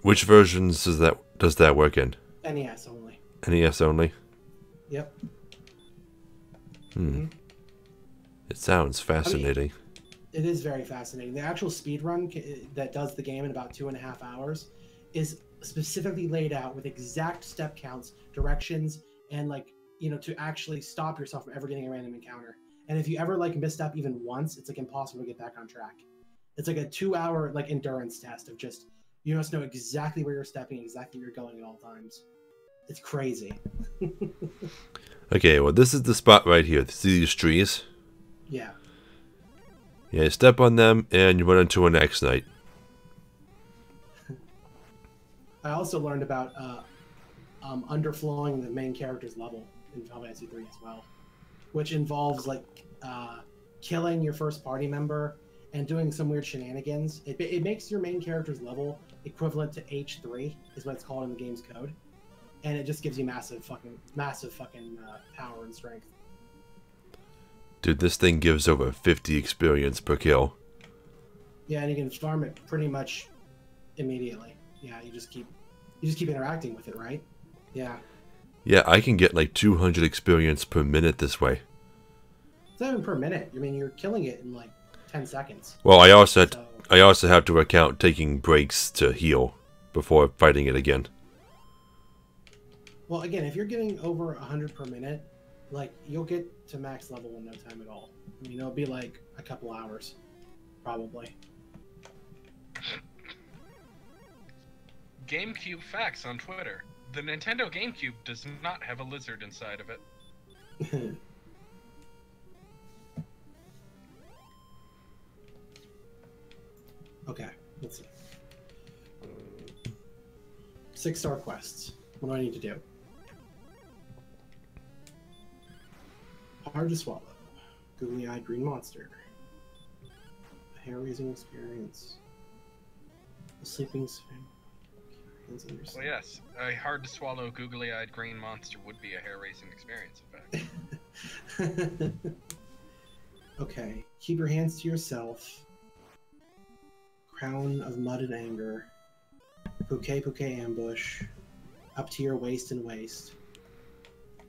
Which versions does that does that work in? NES only. NES only? Yep. Hmm. Mhm. It sounds fascinating. It is very fascinating. The actual speed run that does the game in about two and a half hours is specifically laid out with exact step counts, directions, and like you know to actually stop yourself from ever getting a random encounter. And if you ever like misstep even once, it's like impossible to get back on track. It's like a two-hour like endurance test of just you must know exactly where you're stepping, exactly where you're going at all times. It's crazy. Okay, well, this is the spot right here. See these trees? Yeah. Yeah, you step on them and you run into an Axe Knight. I also learned about uh, um, underflowing the main character's level in Final Fantasy 3 as well, which involves like uh, killing your first party member and doing some weird shenanigans. It, it makes your main character's level equivalent to H3, is what it's called in the game's code, and it just gives you massive fucking massive fucking uh, power and strength. Dude, this thing gives over 50 experience per kill. Yeah, and you can farm it pretty much immediately. Yeah, you just keep you just keep interacting with it, right? Yeah. Yeah, I can get like 200 experience per minute this way. It's not even per minute. I mean, you're killing it in like ten seconds. Well, I also So, I also have to account taking breaks to heal before fighting it again. well, again, if you're getting over hundred per minute, like you'll get to max level in no time at all. I mean, it'll be like a couple hours, probably. GameCube facts on Twitter. The Nintendo GameCube does not have a lizard inside of it. okay, let's see. Six star quests. What do I need to do? Hard to swallow. Googly eyed green monster. A hair raising experience. The sleeping spring. Hands on your Well, yes, a hard to swallow, googly eyed green monster would be a hair raising experience, in fact. okay, keep your hands to yourself. Crown of mud and anger. Bouquet bouquet ambush. Up to your waist and waist.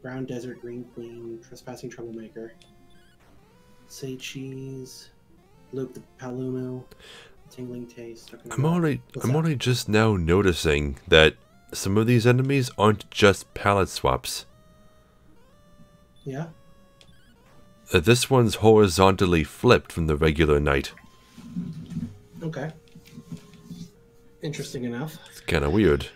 Brown desert green queen. Trespassing troublemaker. Say cheese. Loop the Paolumu. Tingling taste. stuck in the I'm gut. only I'm that? only just now noticing that some of these enemies aren't just palette swaps. Yeah. Uh, this one's horizontally flipped from the regular knight. Okay. Interesting enough. It's kind of weird.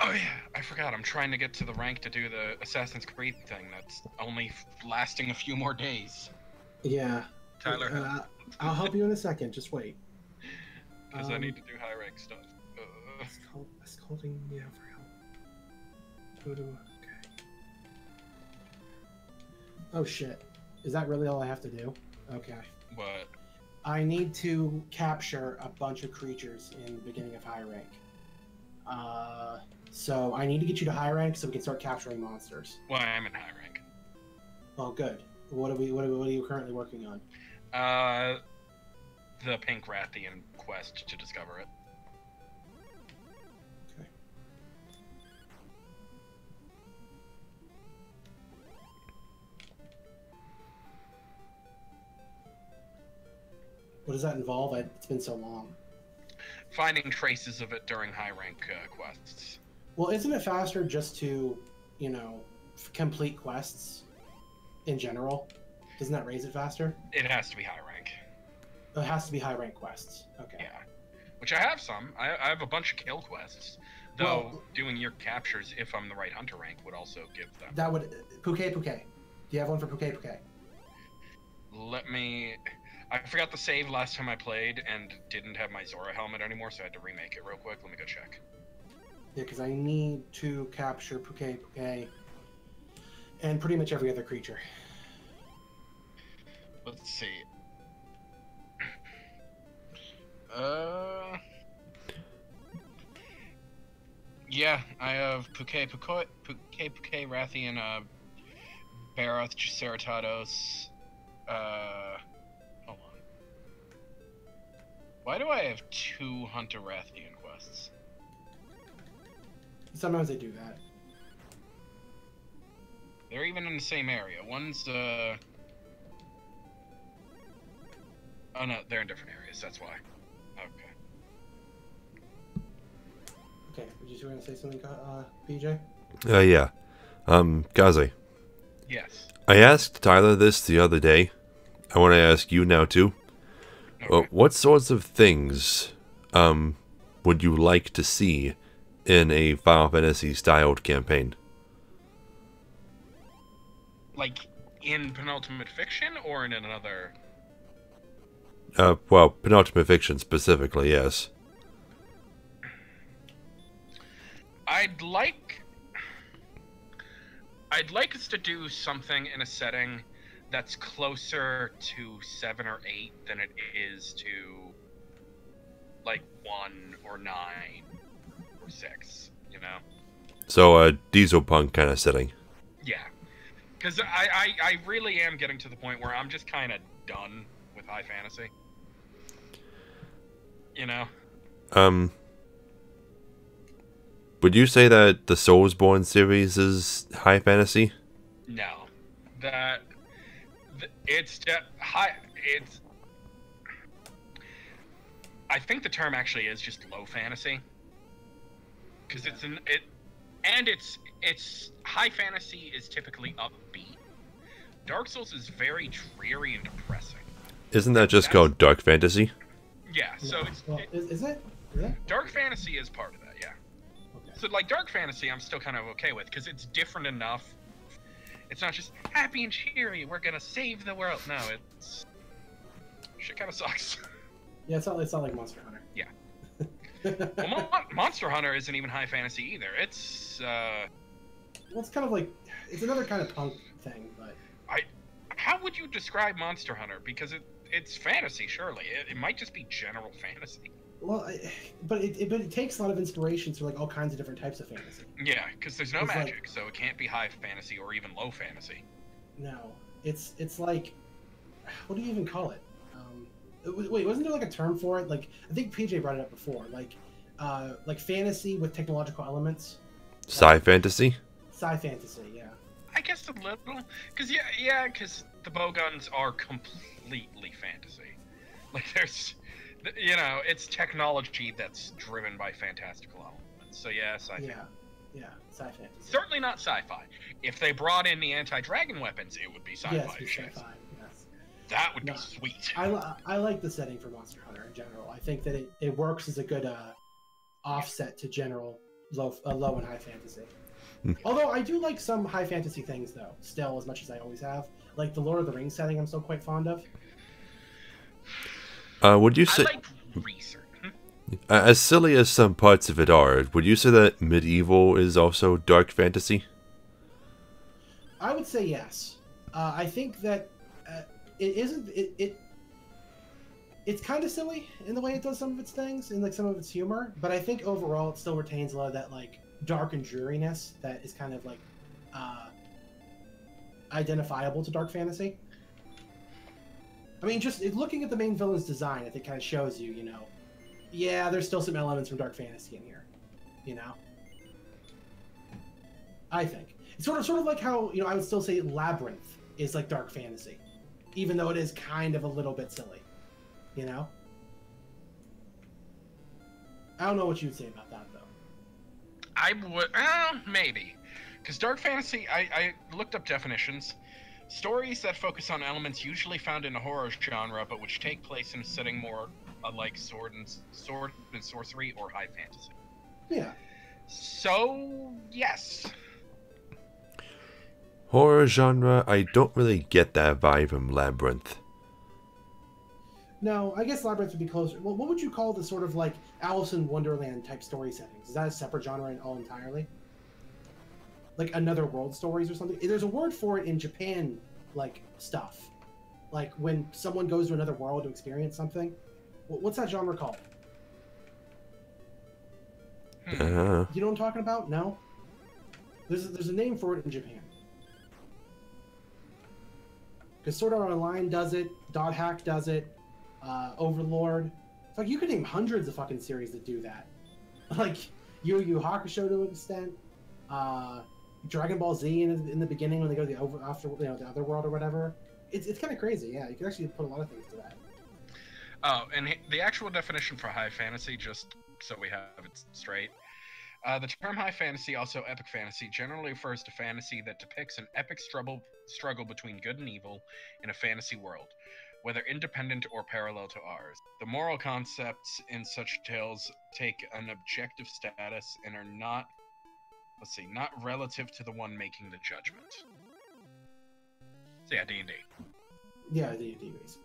Oh yeah, I forgot. I'm trying to get to the rank to do the Assassin's Creed thing. That's only lasting a few more days. Yeah. Tyler, Uh, I'll help you in a second. Just wait. because I um, need to do high rank stuff. Uh, It's called it's calling me out for help. Go to okay. Oh shit. Is that really all I have to do? Okay. but I need to capture a bunch of creatures in the beginning of high rank. Uh, so I need to get you to high rank so we can start capturing monsters. well, I'm in high rank. Oh, good. What are we? What are, what are you currently working on? Uh, the Pink Rathian quest to discover it. Okay. What does that involve? I, it's been so long. Finding traces of it during high rank uh, quests. Well, isn't it faster just to, you know, f- complete quests in general? Doesn't that raise it faster? It has to be high rank. Oh, it has to be high rank quests. Okay. Yeah. Which I have some. I, I have a bunch of kill quests. Though Well- doing your captures, if I'm the right hunter rank, would also give them. That would Puke Puke. Do you have one for Puke Puke? Let me. I forgot the save last time I played and didn't have my Zora helmet anymore, so I had to remake it real quick. Let me go check. Yeah, because I need to capture Puke Puke and pretty much every other creature. Let's see. Uh. Yeah, I have Pukei-Pukei Puke Puke Rathian, uh, Barroth Triceratops. Uh. Hold on. Why do I have two Hunter Rathian quests? Sometimes they do that. They're even in the same area. One's, uh. Oh no, they're in different areas, that's why. Okay. Okay, did you want to say something, uh, PJ? Uh, yeah. Um, Kaze, Yes. I asked Tyler this the other day. I want to ask you now too. Well, what sorts of things um, would you like to see in a Final Fantasy styled campaign? Like in penultimate fiction or in another. Uh, well, penultimate fiction specifically, yes. I'd like. I'd like us to do something in a setting that's closer to seven or eight than it is to like one or nine six. You know? So a diesel punk kind of setting. Yeah. Because I, I I really am getting to the point where I'm just kind of done with high fantasy. You know? Um, would you say that the Soulsborne series is high fantasy? No, that it's just high. It's. I think the term actually is just low fantasy, because it's an it, and it's it's high fantasy is typically upbeat. Dark Souls is very dreary and depressing. Isn't that just That's- called dark fantasy? Yeah, so it's well, it, is, is it? Is it? dark fantasy is part of that. Yeah. Okay. So like dark fantasy, I'm still kind of okay with because it's different enough. It's not just happy and cheery. We're gonna save the world. No, it's shit. Kind of sucks. Yeah, it's not. It's not like Monster Hunter. Yeah. Well, well, Mon- Monster Hunter isn't even high fantasy either. It's uh, it's kind of like it's another kind of punk thing, but I how would you describe Monster Hunter? Because it it's fantasy, surely. It, it might just be general fantasy. well, I, but it, it but it takes a lot of inspiration for like all kinds of different types of fantasy. Yeah, because there's no It's like- magic, so it can't be high fantasy or even low fantasy. No, it's it's like what do you even call it? It was- wait, wasn't there like a term for it? Like I think PJ brought it up before. Like uh, like fantasy with technological elements. Sci fantasy? Sci fantasy, yeah. I guess a little, because yeah, yeah, because the bowguns are completely fantasy. Like there's, you know, it's technology that's driven by fantastical elements. So yeah, sci-fi. Yeah, yeah, sci fantasy. Certainly not sci-fi. If they brought in the anti-dragon weapons, it would be sci-fi. Yes, it's sci-fi. Yes. That would No. be sweet. I, li- I like the setting for Monster Hunter in general. I think that it, it works as a good uh, offset to general low uh, low and high fantasy. Hmm. Although I do like some high fantasy things though, still as much as I always have. Like the Lord of the Rings setting, I'm still quite fond of. Uh, would you I say, like research. Hmm? as silly as some parts of it are, would you say that MediEvil is also dark fantasy? I would say yes. Uh, I think that it isn't. It, it it's kind of silly in the way it does some of its things and like some of its humor, but I think overall it still retains a lot of that like dark and dreariness that is kind of like uh, identifiable to dark fantasy. I mean, just looking at the main villain's design, I think kind of shows you, you know, yeah, there's still some elements from dark fantasy in here, you know. I think it's sort of sort of like how you know I would still say Labyrinth is like dark fantasy, even though it is kind of a little bit silly, you know. I don't know what you would say about that though. I would, uh, maybe, because dark fantasy. I, I looked up definitions. Stories that focus on elements usually found in a horror genre, but which take place in a setting more uh, like sword and sword and sorcery or high fantasy. Yeah, So yes, Horror genre, I don't really get that vibe from Labyrinth. no, I guess Labyrinth would be closer. Well, what would you call the sort of like Alice in Wonderland type story settings? Is that a separate genre in all entirely? Like another world stories or something? There's a word for it in Japan, like stuff, like when someone goes to another world to experience something. What's that genre called? Hmm. Uh, You know what I'm talking about? No. There's a, there's a name for it in Japan. Because Sword Art Online does it, Dot Hack does it, uh, Overlord. It's like you could name hundreds of fucking series that do that. Like Yu Yu Hakusho to an extent, uh, Dragon Ball Z in, in the beginning when they go to the over after you know the other world or whatever. It's, it's kind of crazy. Yeah, you can actually put a lot of things to that. Oh, and the actual definition for high fantasy, just so we have it straight. Uh, the term high fantasy, also epic fantasy, generally refers to fantasy that depicts an epic struggle struggle between good and evil in a fantasy world. whether independent or parallel to ours. The moral concepts in such tales take an objective status and are not, let's see, not relative to the one making the judgment. So yeah, D and D. Yeah, D and D basically.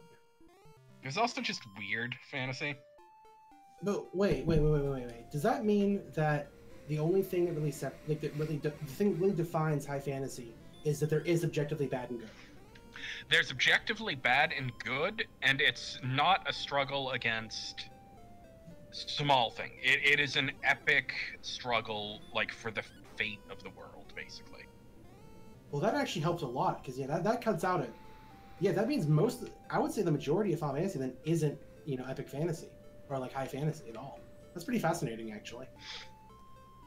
There's also just weird fantasy. But wait, wait, wait, wait, wait, wait. Does that mean that the only thing that really sep- like that really de- the thing that really defines high fantasy is that there is objectively bad and good? There's objectively bad and good, and it's not a struggle against small thing. It, it is an epic struggle, like for the fate of the world, basically. Well, that actually helps a lot because yeah, that, that cuts out it. Yeah, that means most. I would say the majority of Final Fantasy then isn't you know epic fantasy or like high fantasy at all. That's pretty fascinating actually.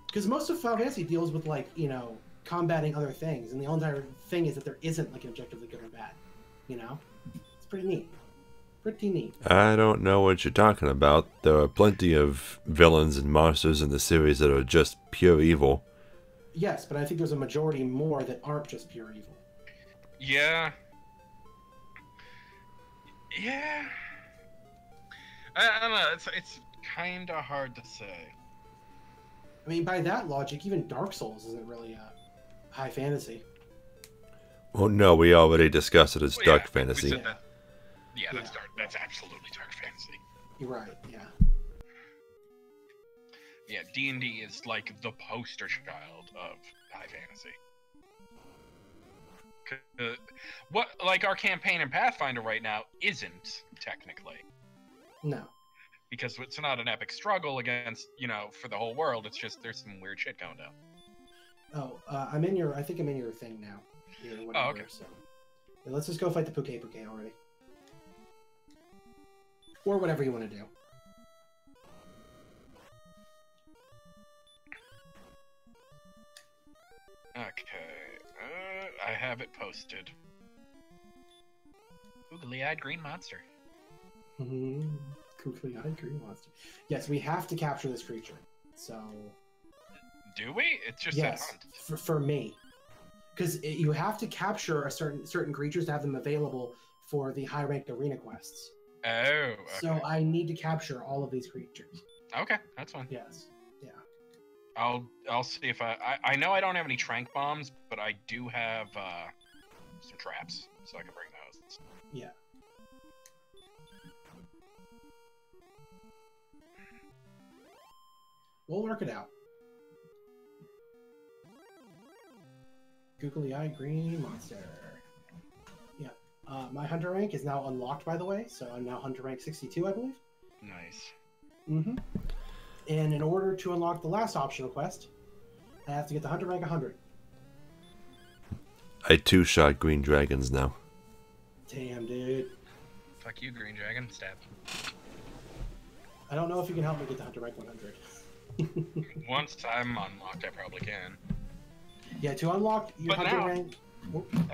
Because most of Final Fantasy deals with like you know combating other things, and the whole entire thing is that there isn't like an objectively good or bad. You know, it's pretty neat. Pretty neat. I don't know what you're talking about. There are plenty of villains and monsters in the series that are just pure evil. Yes, but I think there's a majority more that aren't just pure evil. Yeah. Yeah. I, I don't know. It's it's kind of hard to say. I mean, by that logic, even Dark Souls isn't really a high fantasy. Oh no, we already discussed it as Well, dark yeah, fantasy. said that. Yeah, that's Yeah. dark. That's absolutely dark fantasy. You're right. Yeah. Yeah, D and D is like the poster child of high fantasy. Uh, what like our campaign in Pathfinder right now isn't technically No. because it's not an epic struggle against you know for the whole world. It's just there's some weird shit going down. Oh, uh, I'm in your. I think I'm in your thing now. Your whatever, Oh, okay. So Yeah, let's just go fight the Pukei-Pukei already, or whatever you want to do. Okay, uh, I have it posted. Googly-eyed green monster. Mm-hmm. Googly eyed green monster. Yes, we have to capture this creature. So Do we? It's just yes, for, for me, because you have to capture a certain certain creatures to have them available for the high ranked arena quests. Oh, okay. So I need to capture all of these creatures. okay, that's fine. Yes. Yeah. I'll I'll see if I, I I know I don't have any tranq bombs, but I do have uh, some traps, so I can bring those. Yeah. We'll work it out. Googly eye green monster. Yeah. Uh, my hunter rank is now unlocked, by the way, so I'm now hunter rank 62, I believe. Nice. Mm-hmm. And in order to unlock the last optional quest, I have to get the hunter rank 100. I two shot green dragons now. Damn, dude. Fuck you, Green Dragon. Stab. I don't know if you can help me get the hunter rank 100. Once I'm unlocked, I probably can. Yeah, to unlock your But hunter now- rank.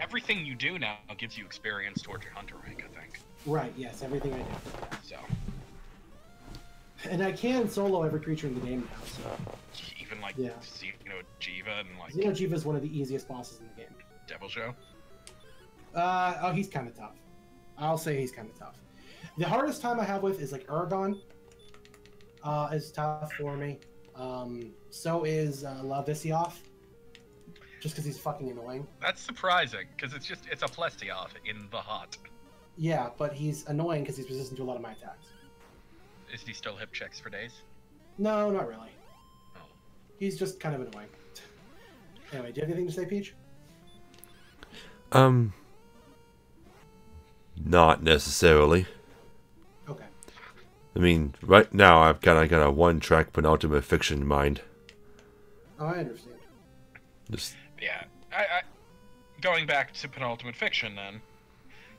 Everything you do now gives you experience towards your hunter rank, I think. Right, yes, everything I do. So And I can solo every creature in the game now, so. even like Yeah. Xeno Jiva and like Xeno'jiiva is one of the easiest bosses in the game. Deviljho. Uh, oh, he's kind of tough. I'll say he's kind of tough. The hardest time I have with is like Aragon. Uh, is tough for me. Um, so is uh, Lavasioth. Just because he's fucking annoying. That's surprising because it's just it's a Plesioth in the hot. Yeah, but he's annoying because he's resistant to a lot of my attacks. Is he still hip checks for days? No, not really. Oh. He's just kind of annoying. Anyway, do you have anything to say, Peach? Um, not necessarily. Okay. I mean, right now I've kind of got a one-track penultimate fiction in mind. Oh, I understand. Just Yeah, I, I going back to penultimate fiction then.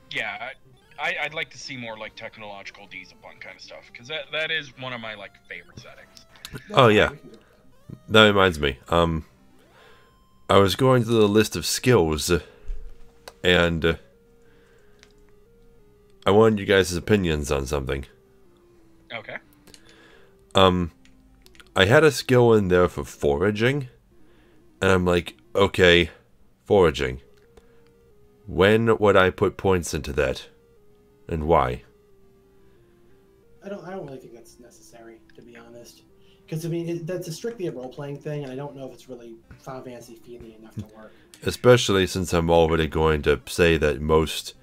Yeah, I, I'd like to see more like technological Dieselpunk kind of stuff because that that is one of my like favorite settings. Oh, yeah. We can do that. reminds me. Um, I was going through the list of skills, and uh, I wanted you guys' opinions on something. Okay. Um, I had a skill in there for foraging, and I'm like, okay, foraging. When would I put points into that? And why? I don't. I don't really think that's necessary, to be honest. Because I mean, it, that's a strictly a role playing thing, and I don't know if it's really Final Fantasy feely enough to work. Especially since I'm already going to say that most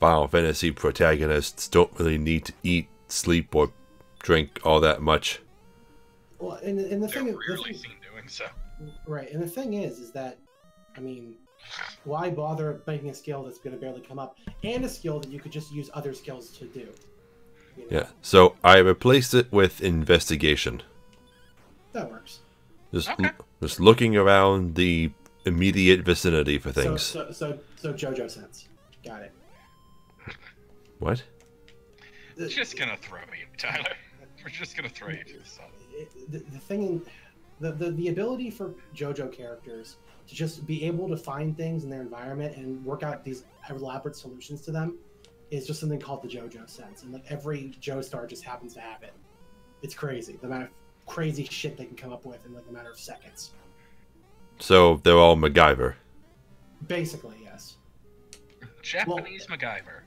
Final Fantasy protagonists don't really need to eat, sleep, or drink all that much. Well, and, and the They're thing, the rarely thing- seen doing so. Right, and the thing is, is that, I mean, why bother making a skill that's going to barely come up, and a skill that you could just use other skills to do? You know? Yeah. So I replaced it with investigation. that works. Just Okay. just looking around the immediate vicinity for things. so, so, so JoJo sense. Got it. What? Just gonna throw you, Tyler. We're just gonna throw you to the sun. it- the, the thing in the, the the ability for JoJo characters to just be able to find things in their environment and work out these elaborate solutions to them is just something called the JoJo sense, and like every Joestar just happens to have it. It's crazy the amount of crazy shit they can come up with in like a matter of seconds. So they're all MacGyver. Basically, yes. Japanese MacGyver.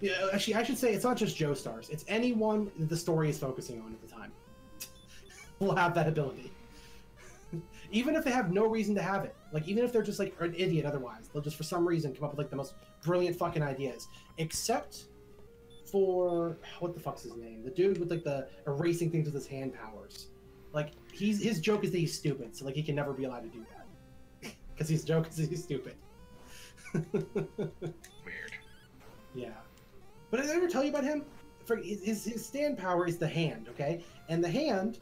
Yeah, actually, I should say it's not just Joestars. It's anyone that the story is focusing on at the time. will have that ability. even if they have no reason to have it. Like, even if they're just like an idiot otherwise, they'll just for some reason come up with like the most brilliant fucking ideas. Except for what the fuck's his name? The dude with like the erasing things with his hand powers. Like, he's his joke is that he's stupid, so like he can never be allowed to do that. Because his joke is that he's stupid. Weird. Yeah. But did I ever tell you about him? For his his stand power is the hand, okay? And the hand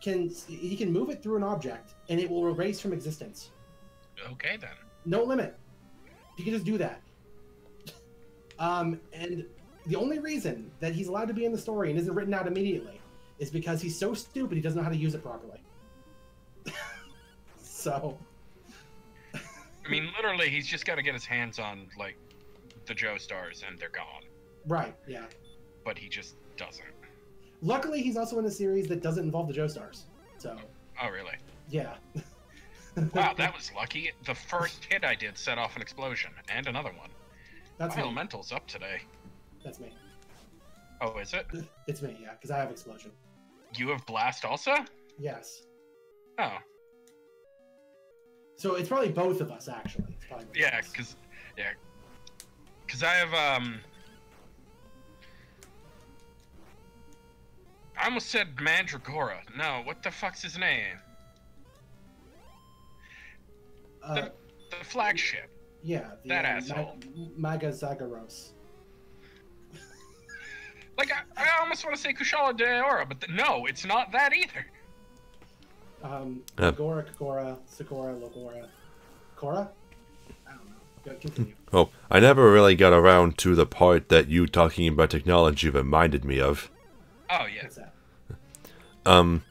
can he can move it through an object and it will erase from existence. Okay then. No limit. He can just do that. Um, and the only reason that he's allowed to be in the story and isn't written out immediately is because he's so stupid he doesn't know how to use it properly. so I mean, literally, he's just got to get his hands on like the Joestars, and they're gone. right, yeah. But he just doesn't. Luckily, he's also in a series that doesn't involve the Joestars. So Oh, really? yeah. Wow, that was lucky. The first hit I did set off an explosion, and another one. That's My me. elemental's up today. That's me. Oh, is it? It's me, yeah, because I have explosion. You have blast also? Yes. Oh, So it's probably both of us, actually. It's probably both yeah, because yeah, because I have um. I almost said Mandragora. No, what the fuck's his name? Uh, the, the flagship. yeah, the, that uh, asshole. Ma- Maga Zagaros. Like I, I almost want to say Kushala Daora, but th- no, it's not that either. Um, Uh, Agora, Kagora, Sakura, Logora. Cora? I don't know. Go, continue. Oh, I never really got around to the part that you talking about technology reminded me of. Oh yeah. Um,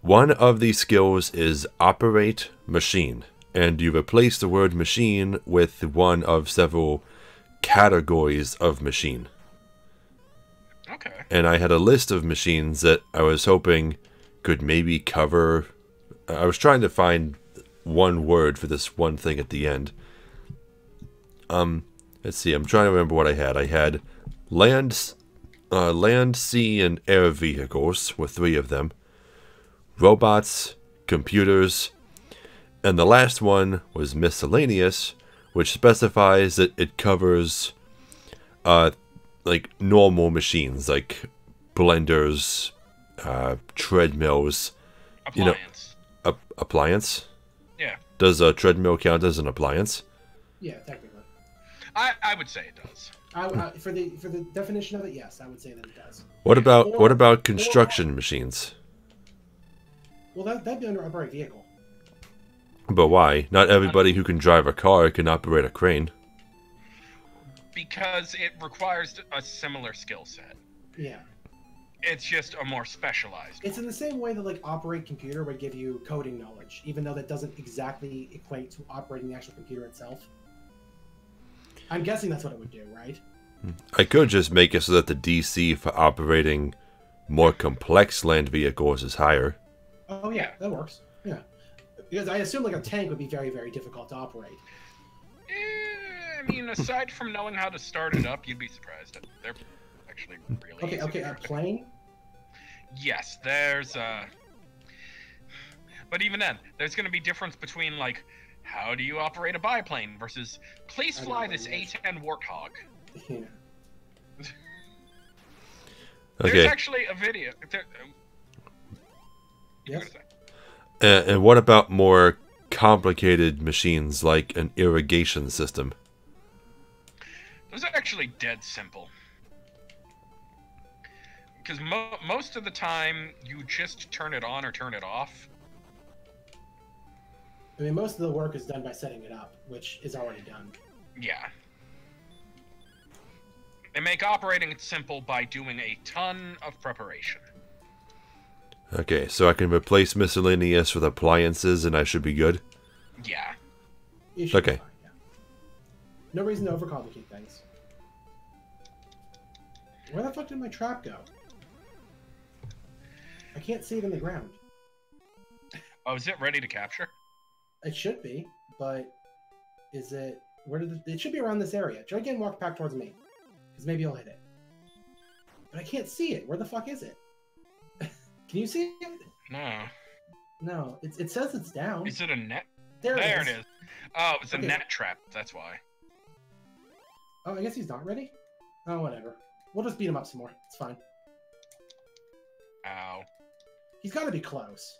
one of the skills is operate machine, and you replace the word machine with one of several categories of machine. Okay. And I had a list of machines that I was hoping could maybe cover. I was trying to find one word for this one thing at the end. Um, let's see. I'm trying to remember what I had. I had land, s- uh, land, sea, and air vehicles were three of them. Robots, computers, and the last one was miscellaneous, which specifies that it covers, uh, like normal machines like blenders, uh, treadmills, You know- Appliance. a- appliance. Yeah. Does a treadmill count as an appliance? Yeah, technically. I, I would say it does. I, I, for the for the definition of it, yes, I would say that it does. What about Or- what about construction machines? Well, that, that'd be under upright vehicle. But why? Not everybody who can drive a car can operate a crane. Because it requires a similar skill set. Yeah. It's just a more specialized. It's in the same way that like operate computer would give you coding knowledge, even though that doesn't exactly equate to operating the actual computer itself. I'm guessing that's what it would do, right? I could just make it so that the DC for operating more complex land vehicles is higher. Oh yeah, that works. Yeah, because I assume like a tank would be very very difficult to operate. Eh, mean, aside from knowing how to start it up, you'd be surprised. They're actually really Okay, easy okay, a plane. Yes, there's uh But even then, there's going to be difference between like how do you operate a biplane versus please fly this. A10 Warthog. Yeah. There's Okay. actually a video. There, um, Yes. were. And, and what about more complicated machines like an irrigation system? Those are actually dead simple. Because mo- most of the time, you just turn it on or turn it off. I mean, most of the work is done by setting it up, which is already done. Yeah. They make operating it simple by doing a ton of preparation. Okay, so I can replace miscellaneous with appliances and I should be good? Yeah. You should be Okay. fine, yeah. No reason to overcomplicate things. Where the fuck did my trap go? I can't see it in the ground. Oh, is it ready to capture? It should be, but is it? Where did it? It should be around this area. Try again. Walk back towards me, because maybe I'll hit it. But I can't see it. Where the fuck is it? Can you see it? No. No. It, it says it's down. Is it a net? there, There it it is. is. Oh, it's a Okay. net trap. That's why. Oh, I guess he's not ready. Oh, whatever. We'll just beat him up some more. It's fine. Ow. He's got to be close.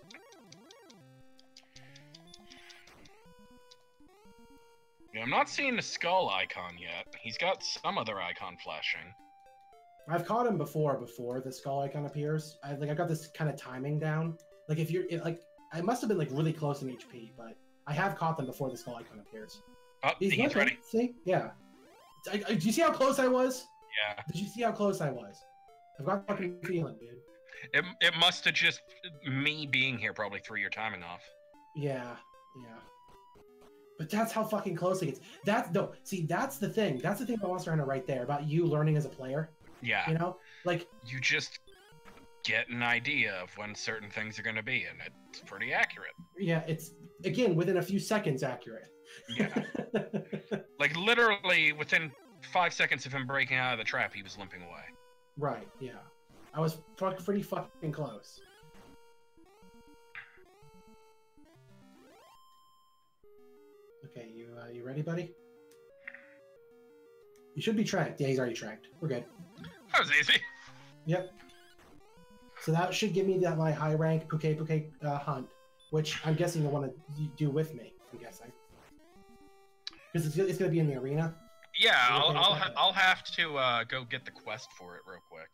Yeah, I'm not seeing the skull icon yet. He's got some other icon flashing. I've caught him before. Before the skull icon appears, I like I got this kind of timing down. Like if you're it, like, I must have been like really close in HP, but I have caught them before the skull icon appears. Oh, he's, looking. ready. See? Yeah. I, I, do you see how close I was? Yeah. Did you see how close I was? I've got fucking feeling, dude. It, it must have just me being here probably threw your timing off. Yeah, yeah. But that's how fucking close it gets. That's no. See, that's the thing. That's the thing about Monster Hunter right there about you learning as a player. Yeah. You know, like You just get an idea of when certain things are going to be, and it's pretty accurate. yeah, it's again within a few seconds accurate. Yeah. like literally within five seconds of him breaking out of the trap, he was limping away. right. Yeah. I was pretty fucking close. Uh, you ready, buddy? You should be tracked. Yeah, he's already tracked. We're good. That was easy. Yep. So that should give me that my high rank Pukei-Pukei uh, hunt, which I'm guessing you'll want to do with me. I'm guessing because it's, it's going to be in the arena. Yeah, I'll I'll, ha- I'll have to uh, go get the quest for it real quick.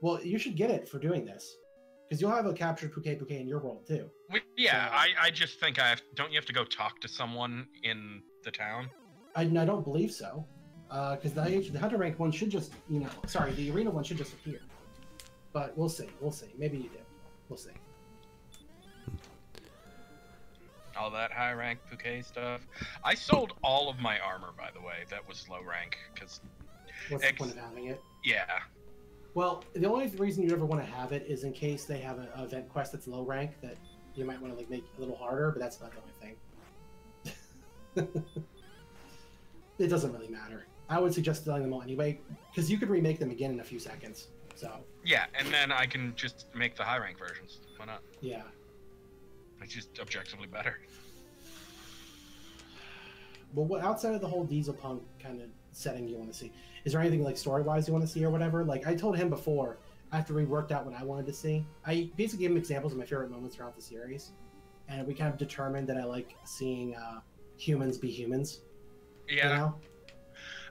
Well, you should get it for doing this because you'll have a captured Puke Puke in your world too. Yeah, So- uh, I, I just think I have. Don't you have to go talk to someone in the town? I, I don't believe so uh, because the, the hunter rank one should just you know sorry the arena one should just appear. But we'll see. We'll see. Maybe you do. We'll see. All that high rank Pukei stuff. I sold all of my armor, by the way. That was low rank, because What's the point of having it? yeah, Well, the only reason you ever want to have it is in case they have an event quest that's low rank that you might want to like make a little harder, but that's not the only thing. it doesn't really matter. I would suggest selling them all anyway, because you could remake them again in a few seconds. So yeah, and then I can just make the high rank versions. Why not? yeah, It's just objectively better. but what outside of the whole diesel punk kind of setting you want to see? Is there anything like story wise you want to see or whatever? Like I told him before, after we worked out what I wanted to see, I basically gave him examples of my favorite moments throughout the series, and we kind of determined that I like seeing uh, humans be humans. Yeah, You know?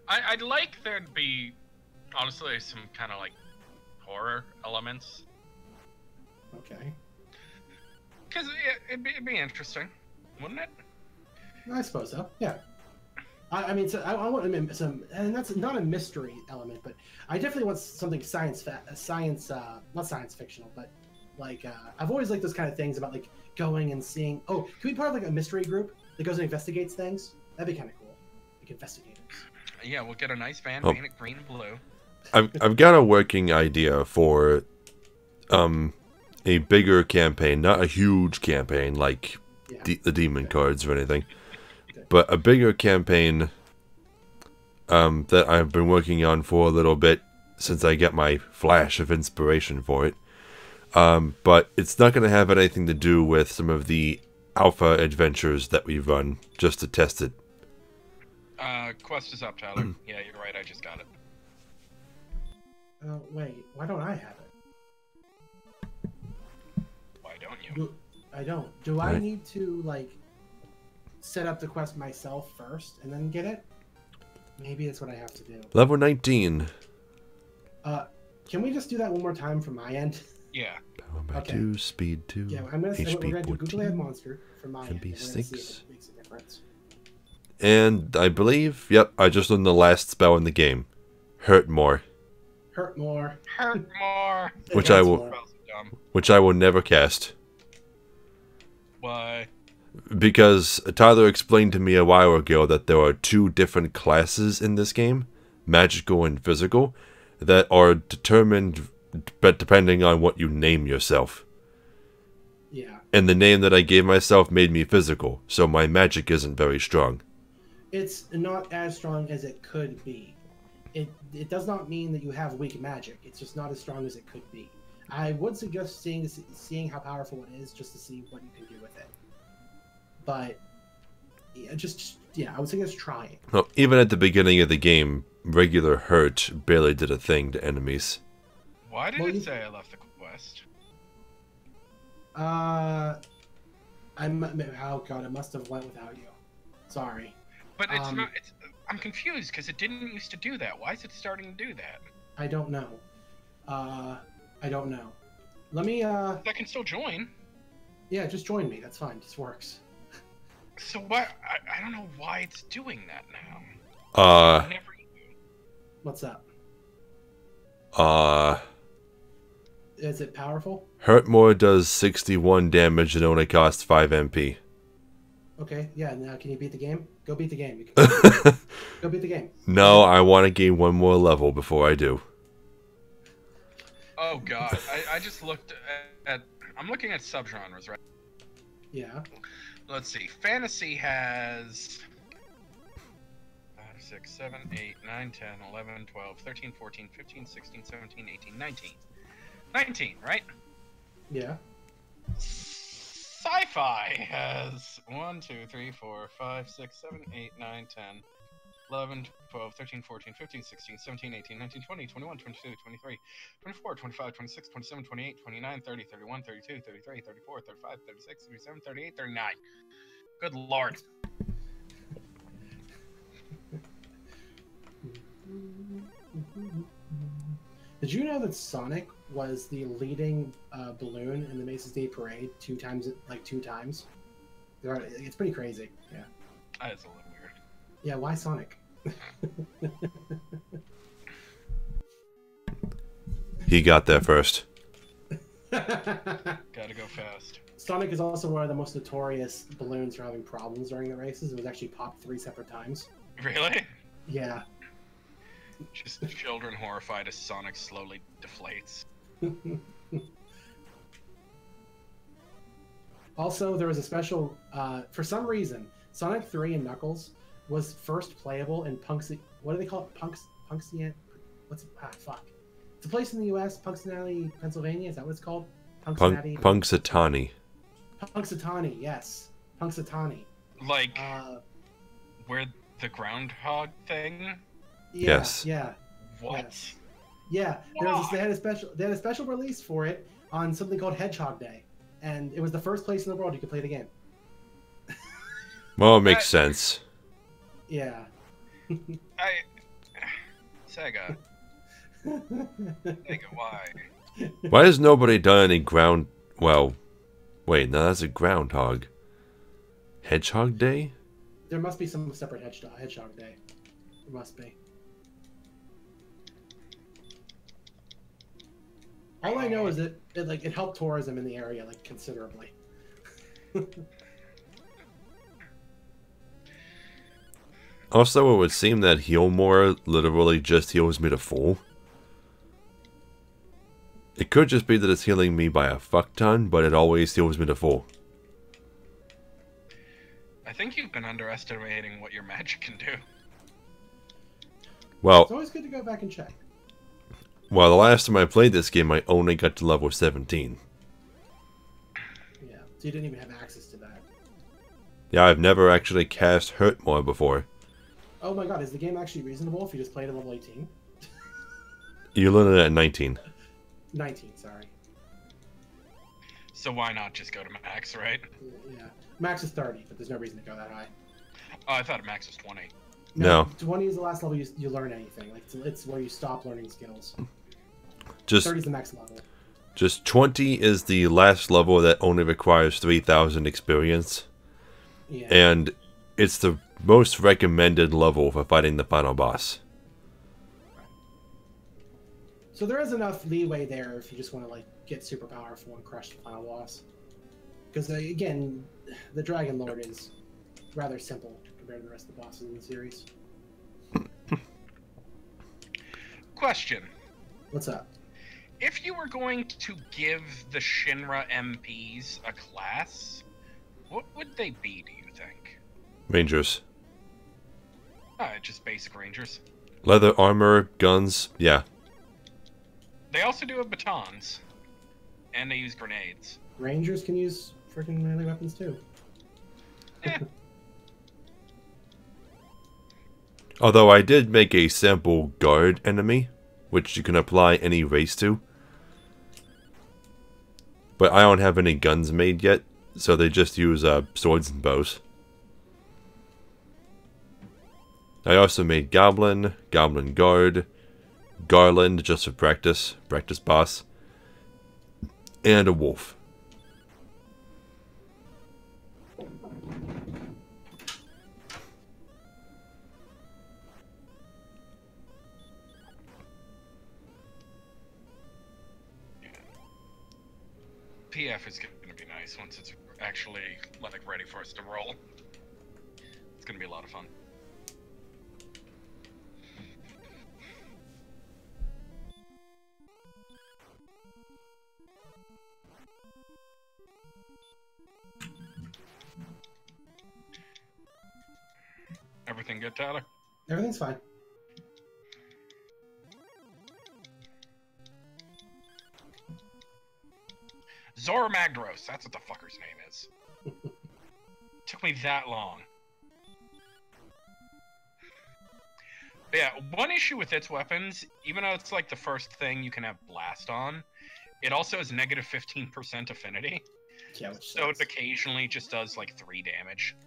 I, I'd like there to be, honestly, some kind of like horror elements. Okay. Because it, it'd, be, it'd be interesting, wouldn't it? I suppose so. Yeah. I, I mean, so I, I want some- some, and that's not a mystery element, but I definitely want something science, fa- uh, science, uh, not science fictional, but like uh, I've always liked those kind of things about like going and seeing. Oh, can we be part of like a mystery group that goes and investigates things? That'd be kind of cool. Like investigators. Yeah, we'll get a nice van, Oh. paint it green and blue. I've I've got a working idea for um a bigger campaign, not a huge campaign like Yeah. de- the demon Okay. cards or anything, Okay. But a bigger campaign um, that I've been working on for a little bit since I get my flash of inspiration for it. Um, but it's not going to have anything to do with some of the alpha adventures that we've run just to test it. Uh, quest is up, Tyler. yeah, you're right. I just got it. Oh wait, why don't I have it? Why don't you? Do, I don't. Do I need to like set up the quest myself first and then get it? Maybe that's what I have to do. Level 19. Uh, can we just do that one more time from my end? Yeah. Power by Okay. 2, speed 2, Yeah, I'm gonna say we're gonna do Google Ad Monster from my Can end. and we're gonna see six. makes a difference. And I believe, yep, I just learned the last spell in the game. Hurt more, Hurt more. Hurt more. Which I will- more. Spells are dumb. which I will never cast. Why? Because Tyler explained to me a while ago that there are two different classes in this game, magical and physical, that are determined but depending on what you name yourself. Yeah. And the name that I gave myself made me physical, so my magic isn't very strong. It's not as strong as it could be. It it does not mean that you have weak magic. It's just not as strong as it could be. I would suggest seeing seeing how powerful it is just to see what you can do. But yeah, just yeah, I would suggest trying. Well, even at the beginning of the game, regular hurt barely did a thing to enemies. Why did Well, it you- say I left the quest? Uh, I'm oh god, it must have went without you. Sorry, But it's Um, not. It's. I'm confused because it didn't used to do that. Why is it starting to do that? I don't know. Uh, I don't know. Let me uh, I can still join. yeah, just join me. That's fine. This works. So what? I, I don't know why it's doing that now. Uh, never. What's that? uh, Is it powerful? hurt more does 61 damage and only costs 5 MP. Okay, yeah. Now, can you beat the game? Go beat the game. You can- Go beat the game. no, I want to gain one more level before I do. Oh god, I, I just looked at, at. I'm looking at subgenres, right? Yeah. Let's see. Fantasy has 5, 6, 7, 8, 9, 10, 11, 12, 13, 14, 15, 16, 17, 18, 19. 19, right? Yeah. Sci fi has 1, 2, 3, 4, 5, 6, 7, 8, 9, 10, 11, 12, 13, 14, 15, 16, 17, 18, 19, 20, 21, 22, 23, 24, 25, 26, 27, 28, 29, 30, 31, 32, 33, 34, 35, 36, 37, 38, 39. Good lord. Did you know that Sonic was the leading uh, balloon in the Macy's Day Parade two times, like two times? It's pretty crazy. Yeah. That is a little weird. Yeah. Why Sonic? He got there first. Gotta go fast. Sonic is also one of the most notorious balloons for having problems during the races. It was actually popped three separate times. Really? Yeah. Just children horrified as Sonic slowly deflates. Also, there was a special. Uh, for some reason, Sonic 3 and Knuckles was first playable in Punxsutawney. What do they call it? Punx Punxsutawney. What's ah fuck? It's a place in the U.S. Punxsutawney, Pennsylvania. Is that what it's called? Punk, Punxsutawney. Punxsutawney. Punxsutawney. Yes. Punxsutawney. Like Uh, where the groundhog thing? yeah, Yes. Yeah. What? Yes. Yeah. There was, they had a special. They had a special release for it on something called Hedgehog Day, and it was the first place in the world you could play the game. Well, it makes sense. Yeah. I Sega. Sega, why? Why has nobody done any ground... Well, wait, no, that's a groundhog. Hedgehog Day? There must be some separate hedgehog, hedgehog day. There must be. All I know is that it like it helped tourism in the area like considerably. Also, it would seem that heal more literally just heals me to full. It could just be that it's healing me by a fuck ton, but it always heals me to full. I think you've been underestimating what your magic can do. Well, It's always good to go back and check. well, the last time I played this game, I only got to level 17. Yeah. So you didn't even have access to that. Yeah, I've never actually cast Hurtmore before. Oh my god, is the game actually reasonable if you just play it at level 18? You learn it at 19. 19, sorry. So why not just go to max, right? Mm, yeah. Max is 30, but there's no reason to go that high. Oh, I thought max was 20. No. 20 is the last level you, you learn anything. Like it's, it's where you stop learning skills. Just 30 is the max level. just 20 is the last level that only requires 3000 experience Yeah. and it's the most recommended level for fighting the final boss. So there is enough leeway there if you just want to like get super powerful and crush the final boss. Because uh, again, the Dragon Lord is rather simple compared to the rest of the bosses in the series. Question. What's up? If you were going to give the Shinra MPs a class, what would they be, do you think? Rangers. Uh, just basic rangers. Leather armor, guns, yeah. They also do have batons. And they use grenades. Rangers can use freaking melee weapons too. Although I did make a sample guard enemy, which you can apply any race to. But I don't have any guns made yet, so they just use uh, swords and bows. I also made Goblin, Goblin Guard, Garland just for practice, practice boss, and a wolf. PF is going to be nice once it's actually like ready for us to roll. It's going to be a lot of fun. Everything good, Tyler? Everything's fine. Zorah Magdaros, that's what the fucker's name is. Took me that long. But yeah, one issue with its weapons, even though it's like the first thing you can have blast on, it also has negative 15% affinity. Yeah, So it occasionally just does like 3 damage.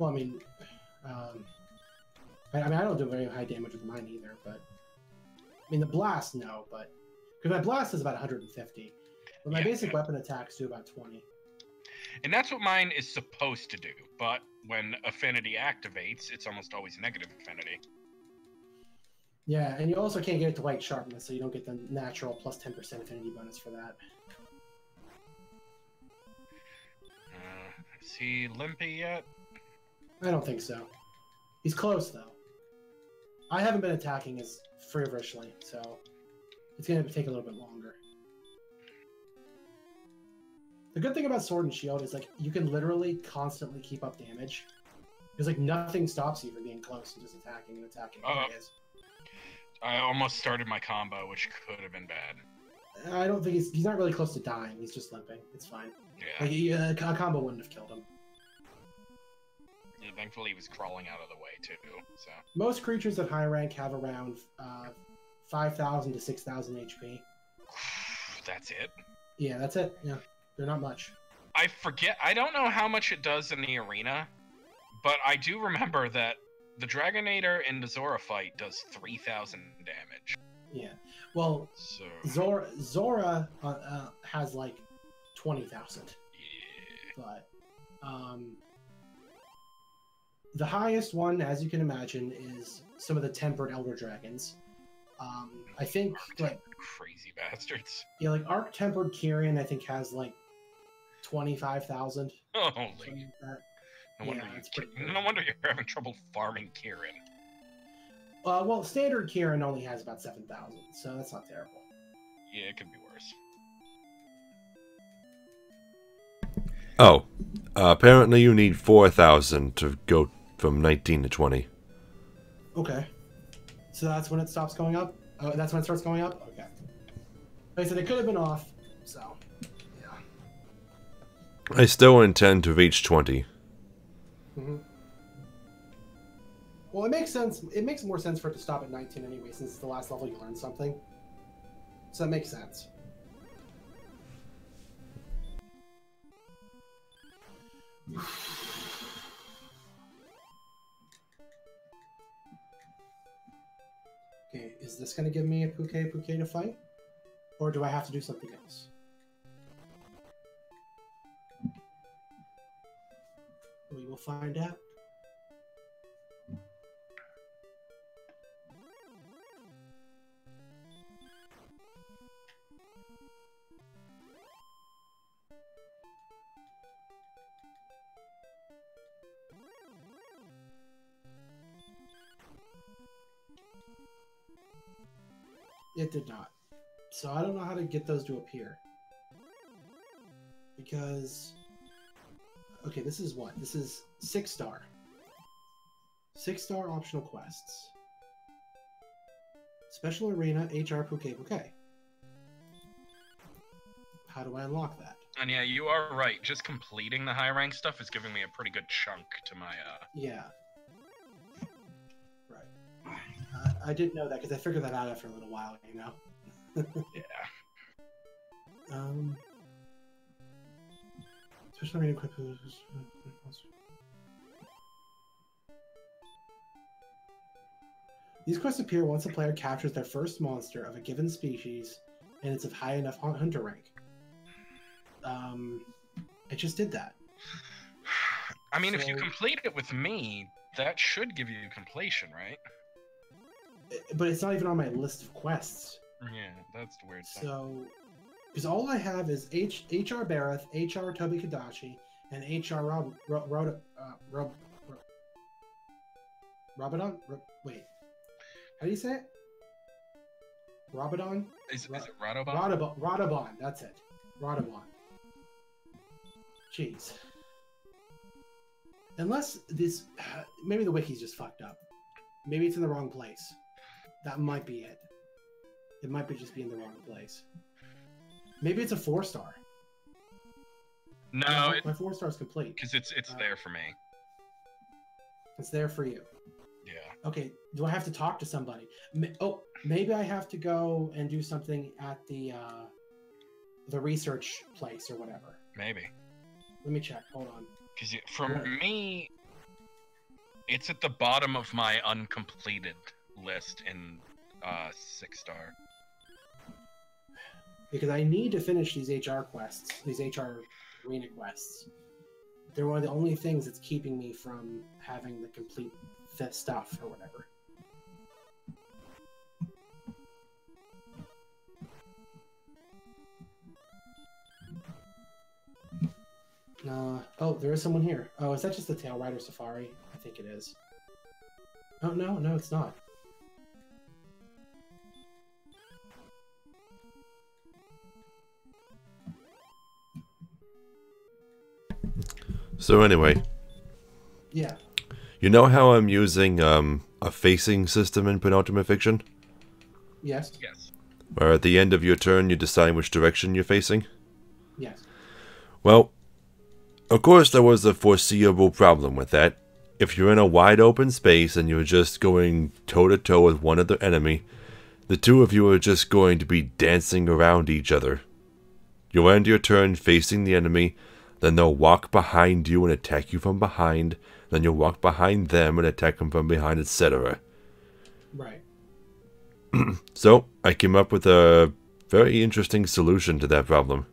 Well, I mean, um, I, I mean, I don't do very high damage with mine either, but I mean, the blast, no, but because my blast is about 150, but my Yeah, basic weapon attacks do about 20. And that's what mine is supposed to do, but when affinity activates, it's almost always negative affinity. Yeah, and you also can't get it to white sharpness, so you don't get the natural plus 10% affinity bonus for that. Uh, is he limpy yet? I don't think so. He's close though. I haven't been attacking as feverishly, so it's gonna take a little bit longer. The good thing about Sword and Shield is like you can literally constantly keep up damage. Because like nothing stops you from being close and just attacking and attacking. Uh. I almost started my combo, which could have been bad. I don't think he's he's not really close to dying. He's just limping. It's fine. Yeah. Like he, uh, a combo wouldn't have killed him. Thankfully, he was crawling out of the way too. So Most creatures at high rank have around uh, five thousand to six thousand HP. that's it. Yeah, that's it. Yeah, they're not much. I forget. I don't know how much it does in the arena, but I do remember that the Dragonator in the Zorah fight does three thousand damage. Yeah. Well, So Zorah Zorah uh, uh, has like twenty thousand, yeah. but um, the highest one, as you can imagine, is some of the tempered elder dragons. Um, I think like crazy bastards. yeah, like arc tempered Kirin, I think has like twenty five thousand. Holy! Like that. No wonder, Yeah, you, it's pretty no wonder you're having trouble farming Kirin. Uh, well, standard Kirin only has about seven thousand, so that's not terrible. Yeah, it could be worse. Oh, uh, apparently you need 4,000 to go from 19 to 20. Okay. So that's when it stops going up? Oh, that's when it starts going up? Okay. Like I said, it could have been off, so. Yeah. I still intend to reach 20. hmm Well, it makes sense. It makes more sense for it to stop at 19 anyway, since it's the last level you learn something. So that makes sense. Okay, is this going to give me a Pukei-Pukei to fight? Or do I have to do something else? We will find out. It did not. So I don't know how to get those to appear. Because. Okay, this is what? This is six star. Six star optional quests. Special Arena HR Pukei-Pukei. How do I unlock that? And yeah, you are right. Just completing the high rank stuff is giving me a pretty good chunk to my uh Yeah. I didn't know that because I figured that out after a little while, you know? yeah. Um. Special arena equip. These quests appear once a player captures their first monster of a given species and it's of high enough hun- hunter rank. Um, I just did that. I mean, if you complete it with me, that should give you completion, right? But it's not even on my list of quests. Yeah, that's the weird. So, because all I have is H HR Barroth, HR Tobi-Kadachi, and HR Rob Rob Rob uh, Rob Rob Robadon. Ro- wait, how do you say it? Robadon. is, is it Radobot? Rodabon. Rodabon. That's it. Rodabon. Jeez. Unless this, maybe the wiki's just fucked up. Maybe it's in the wrong place. That might be it. It might be just be in the wrong place. Maybe it's a four star. no, my four star is complete. because it's it's Uh, there for me. It's there for you. Yeah. Okay. Do I have to talk to somebody? Oh, maybe I have to go and do something at the uh, the research place or whatever. Maybe. Let me check. Hold on. Because for me, it's at the bottom of my uncompleted list in uh six star. because I need to finish these HR quests, these HR arena quests. They're one of the only things that's keeping me from having the complete stuff or whatever. Uh, oh, there is someone here. Oh, is that just the Tailraider Safari? I think it is. Oh, no, no, it's not. So anyway, Yeah. you know how I'm using um, a facing system in penultimate fiction? Yes. Yes. Where at the end of your turn you decide which direction you're facing? Yes. Well, of course there was a foreseeable problem with that. If you're in a wide open space and you're just going toe to toe with one other enemy, the two of you are just going to be dancing around each other. You'll end your turn facing the enemy, then they'll walk behind you and attack you from behind, then you'll walk behind them and attack them from behind, etc. Right. So, I came up with a very interesting solution to that problem.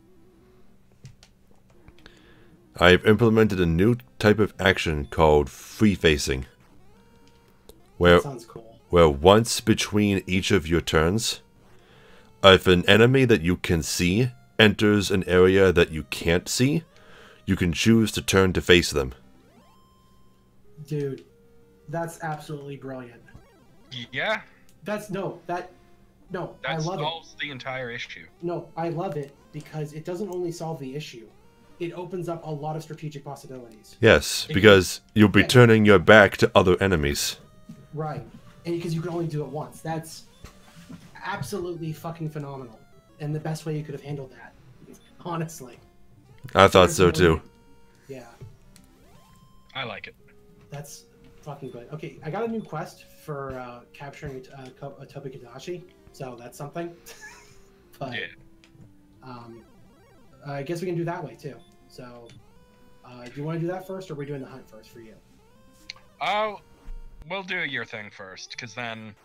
I've implemented a new type of action called free facing, where That sounds cool. where once between each of your turns, if an enemy that you can see enters an area that you can't see, you can choose to turn to face them. Dude, that's absolutely brilliant. Yeah, That's no, that no, that I love it. solves the entire issue. No, I love it because it doesn't only solve the issue. it opens up a lot of strategic possibilities. Yes, because you'll be Yeah. turning your back to other enemies. Right. And because you can only do it once. That's absolutely fucking phenomenal. And the best way you could have handled that. Honestly. I thought so too. Yeah. I like it. That's fucking good. Okay, I got a new quest for uh, capturing uh, Ko- uh, Tobi Kadashi, so that's something. but Yeah. um, I guess we can do that way too. So, uh, do you want to do that first, or are we doing the hunt first for you? Oh, we'll do your thing first, because then,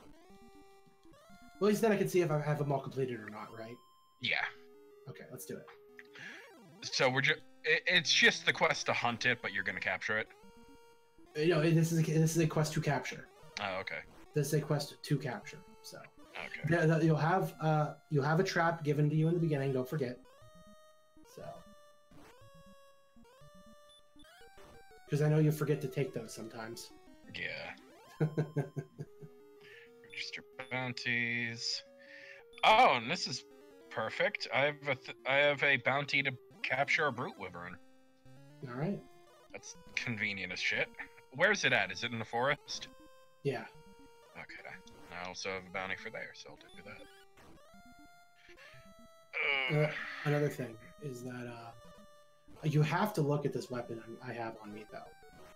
Well, at least then I can see if I have them all completed or not, right? yeah. Okay, let's do it. So we're just. It's just the quest to hunt it, but you're gonna capture it. Uh, You know, this is a, this is a quest to capture. Oh, okay. This is a quest to capture. So Okay. yeah, you'll have uh, you'll have a trap given to you in the beginning. Don't forget. So, because I know you forget to take those sometimes. Yeah. Register bounties. Oh, and this is perfect. I have a th- I have a bounty to capture a brute wyvern. All right. That's convenient as shit. Where's it at? Is it in the forest? Yeah. Okay. I also have a bounty for there, so I'll do that. Uh, another thing is that uh, you have to look at this weapon I I have on me though,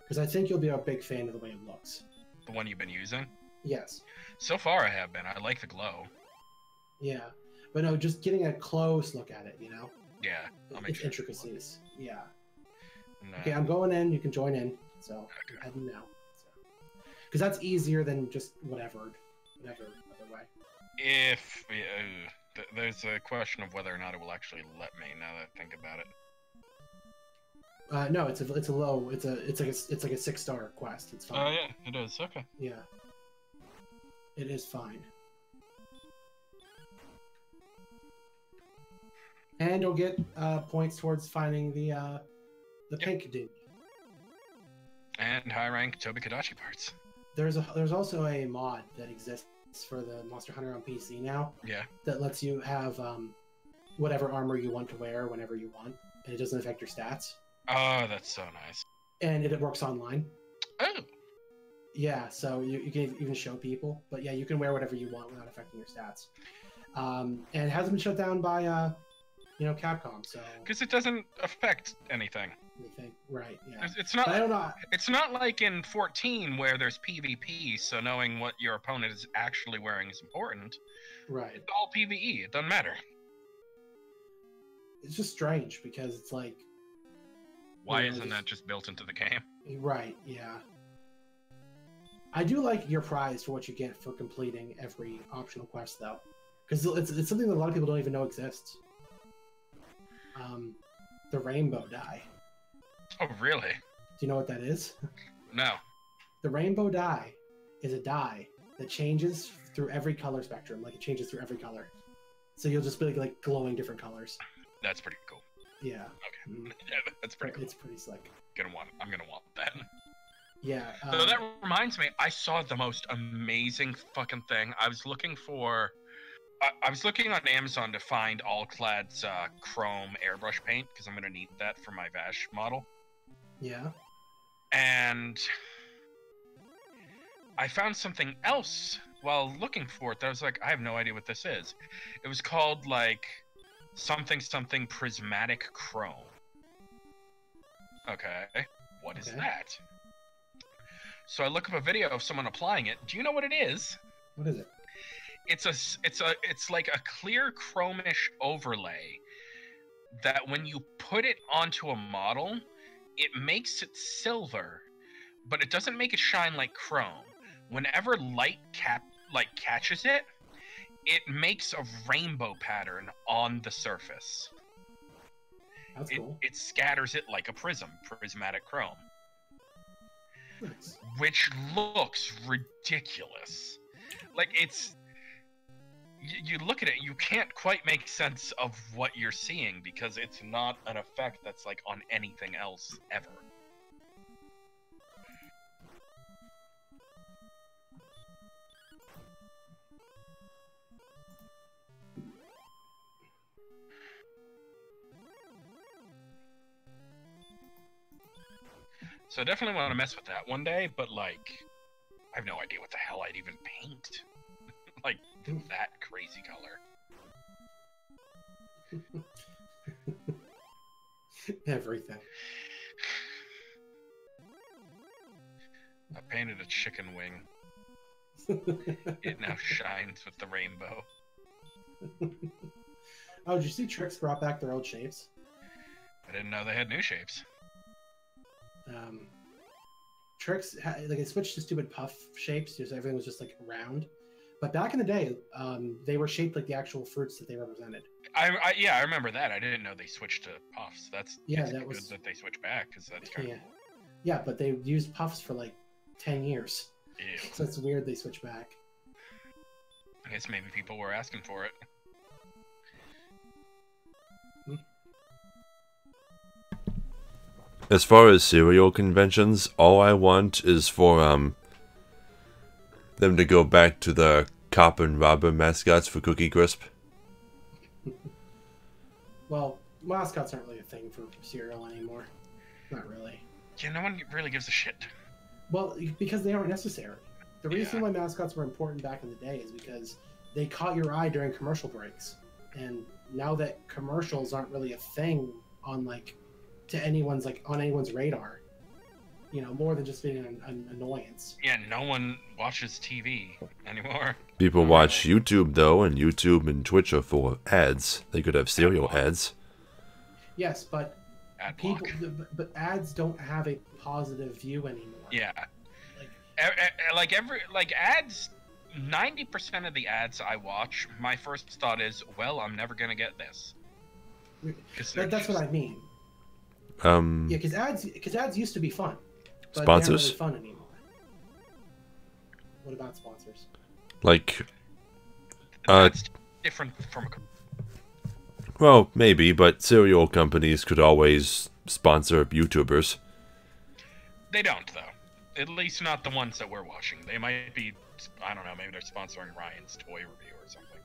because I think you'll be a big fan of the way it looks. the one you've been using. Yes. So far, I have been. I like the glow. Yeah. But no, just getting a close look at it, you know, Yeah. I'll make its sure. intricacies. Yeah. No. Okay, I'm going in. You can join in. So I'm heading now. Because that's easier than just whatever, whatever other way. If uh, th- there's a question of whether or not it will actually let me. Now that I think about it. Uh, no, it's a it's a low. It's a it's like a, it's like a six star quest. It's fine. Oh yeah, it is. Okay. Yeah. It is fine. And you'll get uh, points towards finding the uh, the Yep. pink dude. And high rank Tobi-Kadachi parts. There's a there's also a mod that exists for the Monster Hunter on PC now Yeah. that lets you have um, whatever armor you want to wear whenever you want, and it doesn't affect your stats. Oh, that's so nice. And it, it works online. Oh. Yeah, so you, you can even show people, but yeah, you can wear whatever you want without affecting your stats. Um, and it hasn't been shut down by, uh, you know, Capcom. So Because it doesn't affect anything. anything, right? Yeah. It's- It's not. But I don't know. It's not like in 14 where there's PvP, so knowing what your opponent is actually wearing is important. Right. It's all PvE. It doesn't matter. It's just strange because it's like, Why Yeah, isn't just- that just built into the game? right? Yeah. I do like your prize for what you get for completing every optional quest, though, because it's, it's something that a lot of people don't even know exists. Um, the rainbow die. Oh, really? Do you know what that is? No. The rainbow dye is a dye that changes through every color spectrum. Like it changes through every color. So you'll just be like, like glowing different colors. That's pretty cool. Yeah, Okay. Mhm. Yeah, that's pretty cool. it's pretty slick. Gonna want. I'm gonna want that. Yeah. So um, that reminds me, I saw the most amazing fucking thing. I was looking for. I, I was looking on Amazon to find Alclad's uh, chrome airbrush paint because I'm gonna need that for my Vash model. yeah. and I found something else while looking for it that I was like, I have no idea what this is. It was called like something something prismatic chrome. Okay, what is Okay. that? So I look up a video of someone applying it. Do you know what it is? What is it? It's a it's a it's like a clear chromish overlay that when you put it onto a model, it makes it silver, but it doesn't make it shine like chrome. Whenever light cap like catches it, it makes a rainbow pattern on the surface. That's It, cool. it scatters it like a prism, prismatic chrome, Nice. which looks ridiculous. Like it's you, look at it, you can't quite make sense of what you're seeing because it's not an effect that's like on anything else ever. So I definitely want to mess with that one day, but like, I have no idea what the hell I'd even paint. Like that crazy color. Everything. I painted a chicken wing. It now shines with the rainbow. oh, did you see Trix brought back their old shapes? I didn't know they had new shapes. Um, Trix ha- like it switched to stupid puff shapes, just everything was just like round. But back in the day, um, they were shaped like the actual fruits that they represented. I, I yeah, I remember that. I didn't know they switched to puffs. That's Yeah, it's that good was- that they switched back because that's kind Yeah, of yeah, but they used puffs for like ten years, ew. so it's weird they switched back. I guess maybe people were asking for it. As far as cereal conventions, all I want is for um them to go back to the cop and robber mascots for Cookie Crisp. Well, mascots aren't really a thing for cereal anymore. Not really. Yeah, no one really gives a shit. Well, because they aren't necessary. The reason Yeah. why mascots were important back in the day is because they caught your eye during commercial breaks. And now that commercials aren't really a thing on like to anyone's like on anyone's radar, you know, more than just being an, an annoyance. Yeah, no one watches TV anymore. People watch YouTube though, and YouTube and Twitch are full of ads. They could have cereal ads. Yes, but Ad people, but- but ads don't have a positive view anymore. Yeah, Like, like every like ads. Ninety percent of the ads I watch, my first thought is, "Well, I'm never gonna get this. that, that's what I mean. Um, Yeah, because ads, because ads used to be fun. But Sponsors? They aren't really fun anymore. What about sponsors? like, uh, That's different from a well, maybe, but cereal companies could always sponsor YouTubers. They don't, though. At least not the ones that we're watching. They might be, I don't know, maybe they're sponsoring Ryan's toy review or something.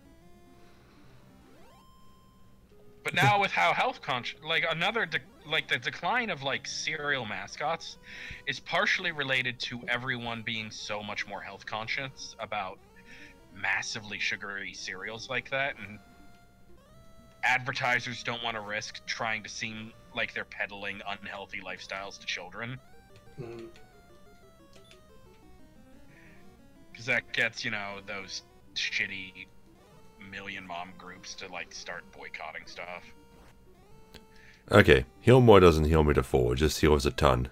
But now with how health conscious, like another, de- like the decline of like cereal mascots, is partially related to everyone being so much more health conscious about massively sugary cereals like that, and advertisers don't want to risk trying to seem like they're peddling unhealthy lifestyles to children, Mm, because that gets you know those shitty million mom groups to like start boycotting stuff. Okay, heal more doesn't heal me to four, just heals a ton.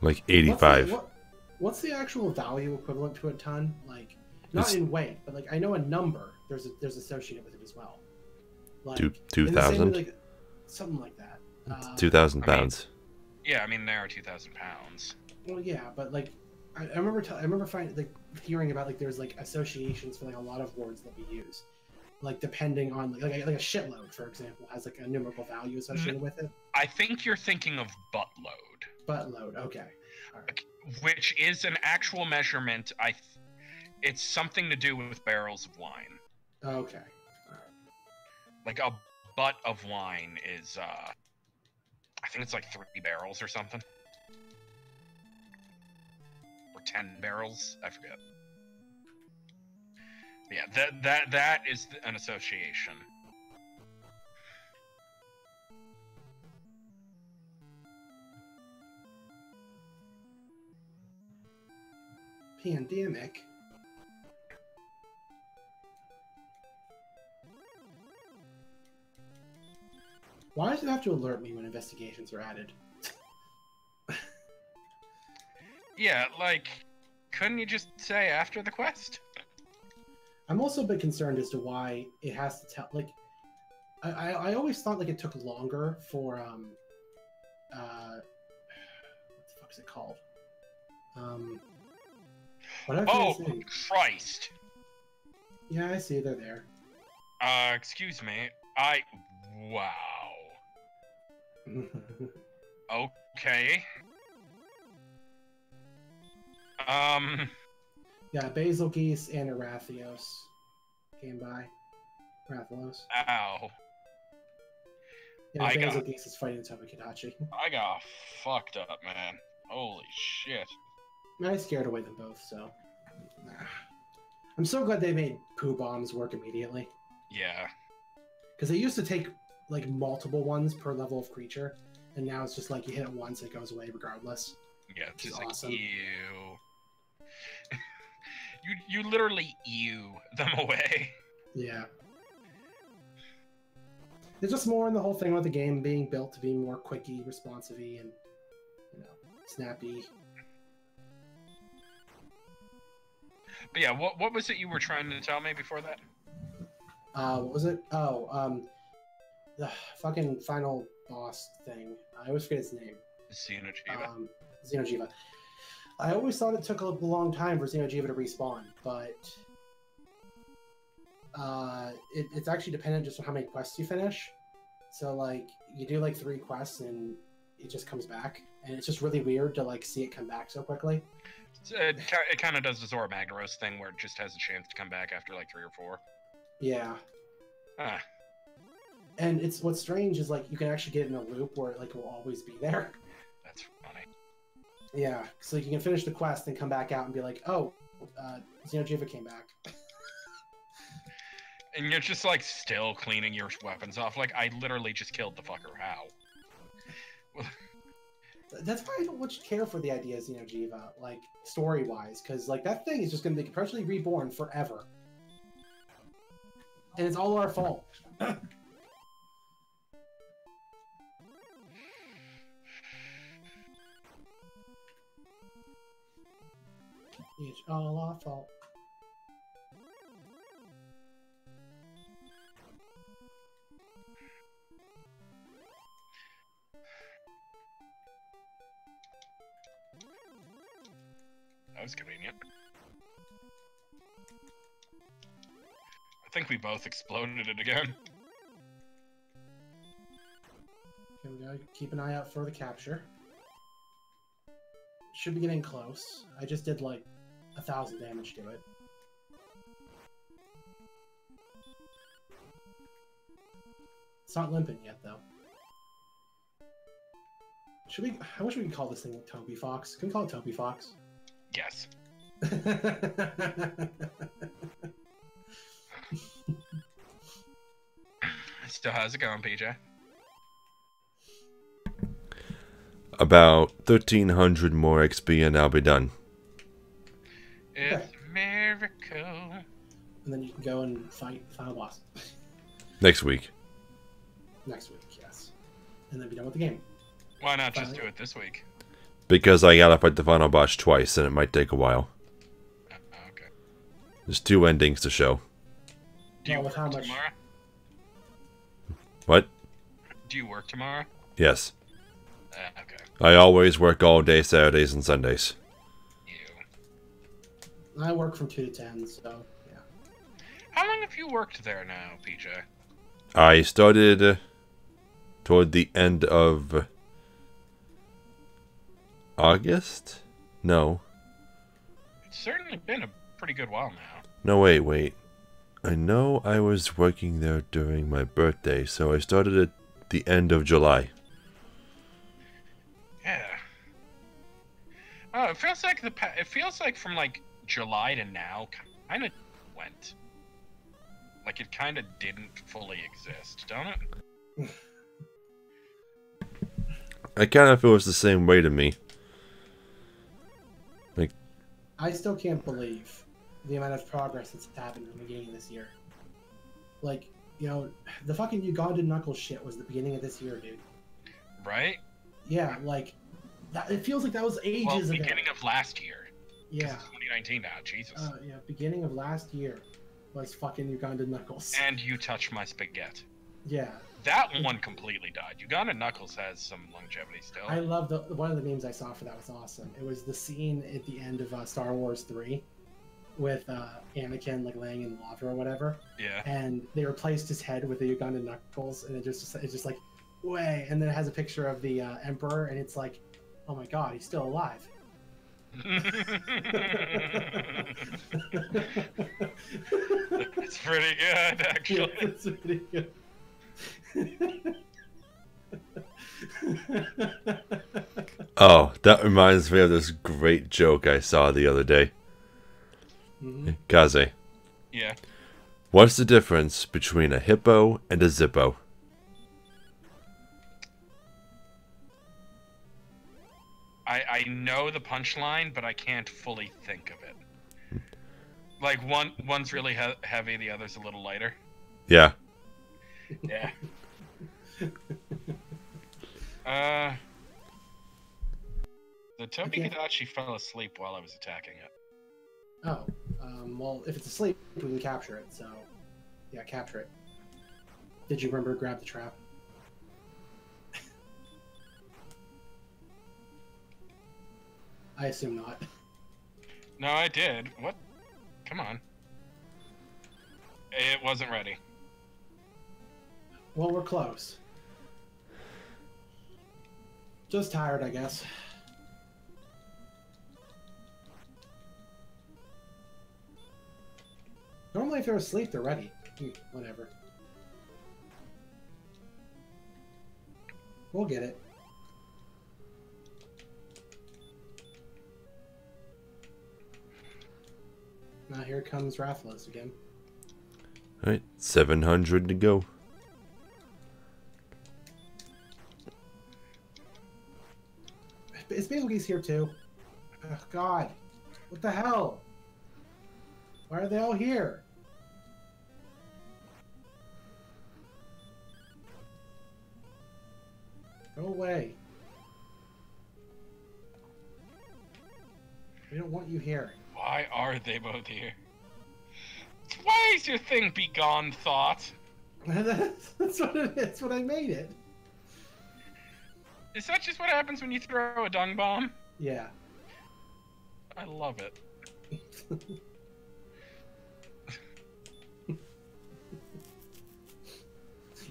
Like What's the, 85. what, what's the actual value equivalent to a ton? Like, not It's- in weight, but like I know a number. There's a, there's associated with it as well. Like Two, in the same 2,000? like, something like that. Uh, 2,000 I mean- pounds. Yeah, I mean they are two thousand pounds. Well, yeah, but like, I, I remember, t- I remember finding like hearing about like there's like associations for like a lot of words that we use, like depending on like like, like a shitload, for example, has like a numerical value associated with it. I think you're thinking of buttload, Buttload, okay. Right. which is an actual measurement. I, th- it's something to do with barrels of wine. Okay. Right. Like a butt of wine is, uh, I think it's like three barrels or something, ten barrels. I forget. Yeah, that that that is an association. Pandemic. Why does it have to alert me when investigations are added? Yeah, like, couldn't you just say after the quest? I'm also a bit concerned as to why it has to tell. Like, I, I, I always thought like it took longer for um, uh, what the fuck is it called? Um, what am I Oh? Christ. Yeah, I see they're there. Uh, excuse me. I. Wow. Okay. Um. yeah, Bazelgeuse and Arathios came by. Rathalos. Ow. Yeah, I Banzo got- Geese is fighting Tomokidachi. I got fucked up, man. Holy shit. I scared away them both, so. I'm so glad they made poo bombs work immediately. Yeah. Because they used to take like multiple ones per level of creature, and now it's just like you hit it once, it goes away regardless. Yeah, it's just like awesome. ew. You you literally ew them away. Yeah. There's just more in the whole thing with the game being built to be more quicky, responsive and you know, snappy. But yeah, what what was it you were trying to tell me before that? Uh, what was it? Oh, um, the fucking final boss thing. I always forget its name. Xeno'jiiva. Um, Xeno'jiiva. I always thought it took a long time for Xeno'jiiva to respawn, but uh, it, it's actually dependent just on how many quests you finish. So like you do like three quests and it just comes back, and it's just really weird to like see it come back so quickly. It, it kind of does the Zorah Magdaros thing where it just has a chance to come back after like three or four. Yeah, Ah, and it's what's strange is like you can actually get in a loop where it like will always be there. that's funny. Yeah, so you can finish the quest and come back out and be like, oh, uh, Xeno'jiiva came back. And you're just like still cleaning your weapons off. Like I literally just killed the fucker. How? That's why I don't much care for the idea of Xeno'jiiva, like story wise, because like that thing is just going to be perpetually reborn forever, and it's all our fault. it's all our fault. That was convenient. I think we both exploded it again. Here we go. Keep an eye out for the capture. Should be getting close. I just did like a thousand damage to it. It's not limping yet, though. Should we? I wish we could call this thing Toby Fox. Can we call it Toby Fox? Yes. Still how's it going, PJ? About 1300 more XP and I'll be done. It's Okay. a miracle. and then you can go and fight final boss Next week. next week. Yes, and then be done with the game. Why not just do it this week? Because I gotta fight the final boss twice and it might take a while. Uh, okay. There's two endings to show. Do you Well, work with how much- tomorrow? What? Do you work tomorrow? Yes. Uh, okay. I always work all day Saturdays and Sundays. You. I work from two to ten, so yeah. How long have you worked there now, PJ? I started toward the end of August? No. It's certainly been a pretty good while now. No, wait, wait. I know I was working there during my birthday, so I started at the end of July. Yeah. Oh, it feels like the pa- it feels like from like July to now, kind of went. Like it kind of didn't fully exist, don't it? I kind of feel it's the same way to me. Like, I still can't believe the amount of progress that's happened from the beginning of this year. Like, you know, the fucking Ugandan knuckles shit was the beginning of this year, dude. Right? Yeah, like that. It feels like that was Well, ages ago. beginning of last year. Yeah, It's 2019 now. Jesus. uh, yeah, beginning of last year was fucking Ugandan knuckles. and you touch my spaghetti. Yeah, That one completely died. Uganda Knuckles has some longevity still. I love the one of the memes I saw for that was awesome. It was the scene at the end of uh, Star Wars Three with uh, Anakin like laying in lava or whatever. Yeah. and they replaced his head with the Ugandan knuckles, and it just it's just like way, and then it has a picture of the uh, emperor, and it's like, oh my god, he's still alive. It's pretty good, yeah, actually. it's pretty good. Oh, that reminds me of this great joke I saw the other day. Mhm. Kaze, Yeah. what's the difference between a hippo and a zippo? I I know the punchline, but I can't fully think of it. Like one one's really he- heavy, the other's a little lighter. Yeah. Yeah. uh. The Toby Okay. Kadachi fell asleep while I was attacking it. Oh, um, well, if it's asleep, we can capture it. So, yeah, capture it. Did you remember to grab the trap? I assume not. No, I did. What? Come on. It wasn't ready. Well, we're close. Just tired, I guess. Normally, if they're asleep, they're ready. Hmm, Whatever. We'll get it. Now here comes Rathalos again. Alright, 700 to go. Is Bazelgeuse here too? Oh, God. What the hell? Why are they all here? Go away. We don't want you here. They both here? Why is your thing begone thought? that's what it is. That's what I made it. Is that just what happens when you throw a dung bomb? Yeah. I love it.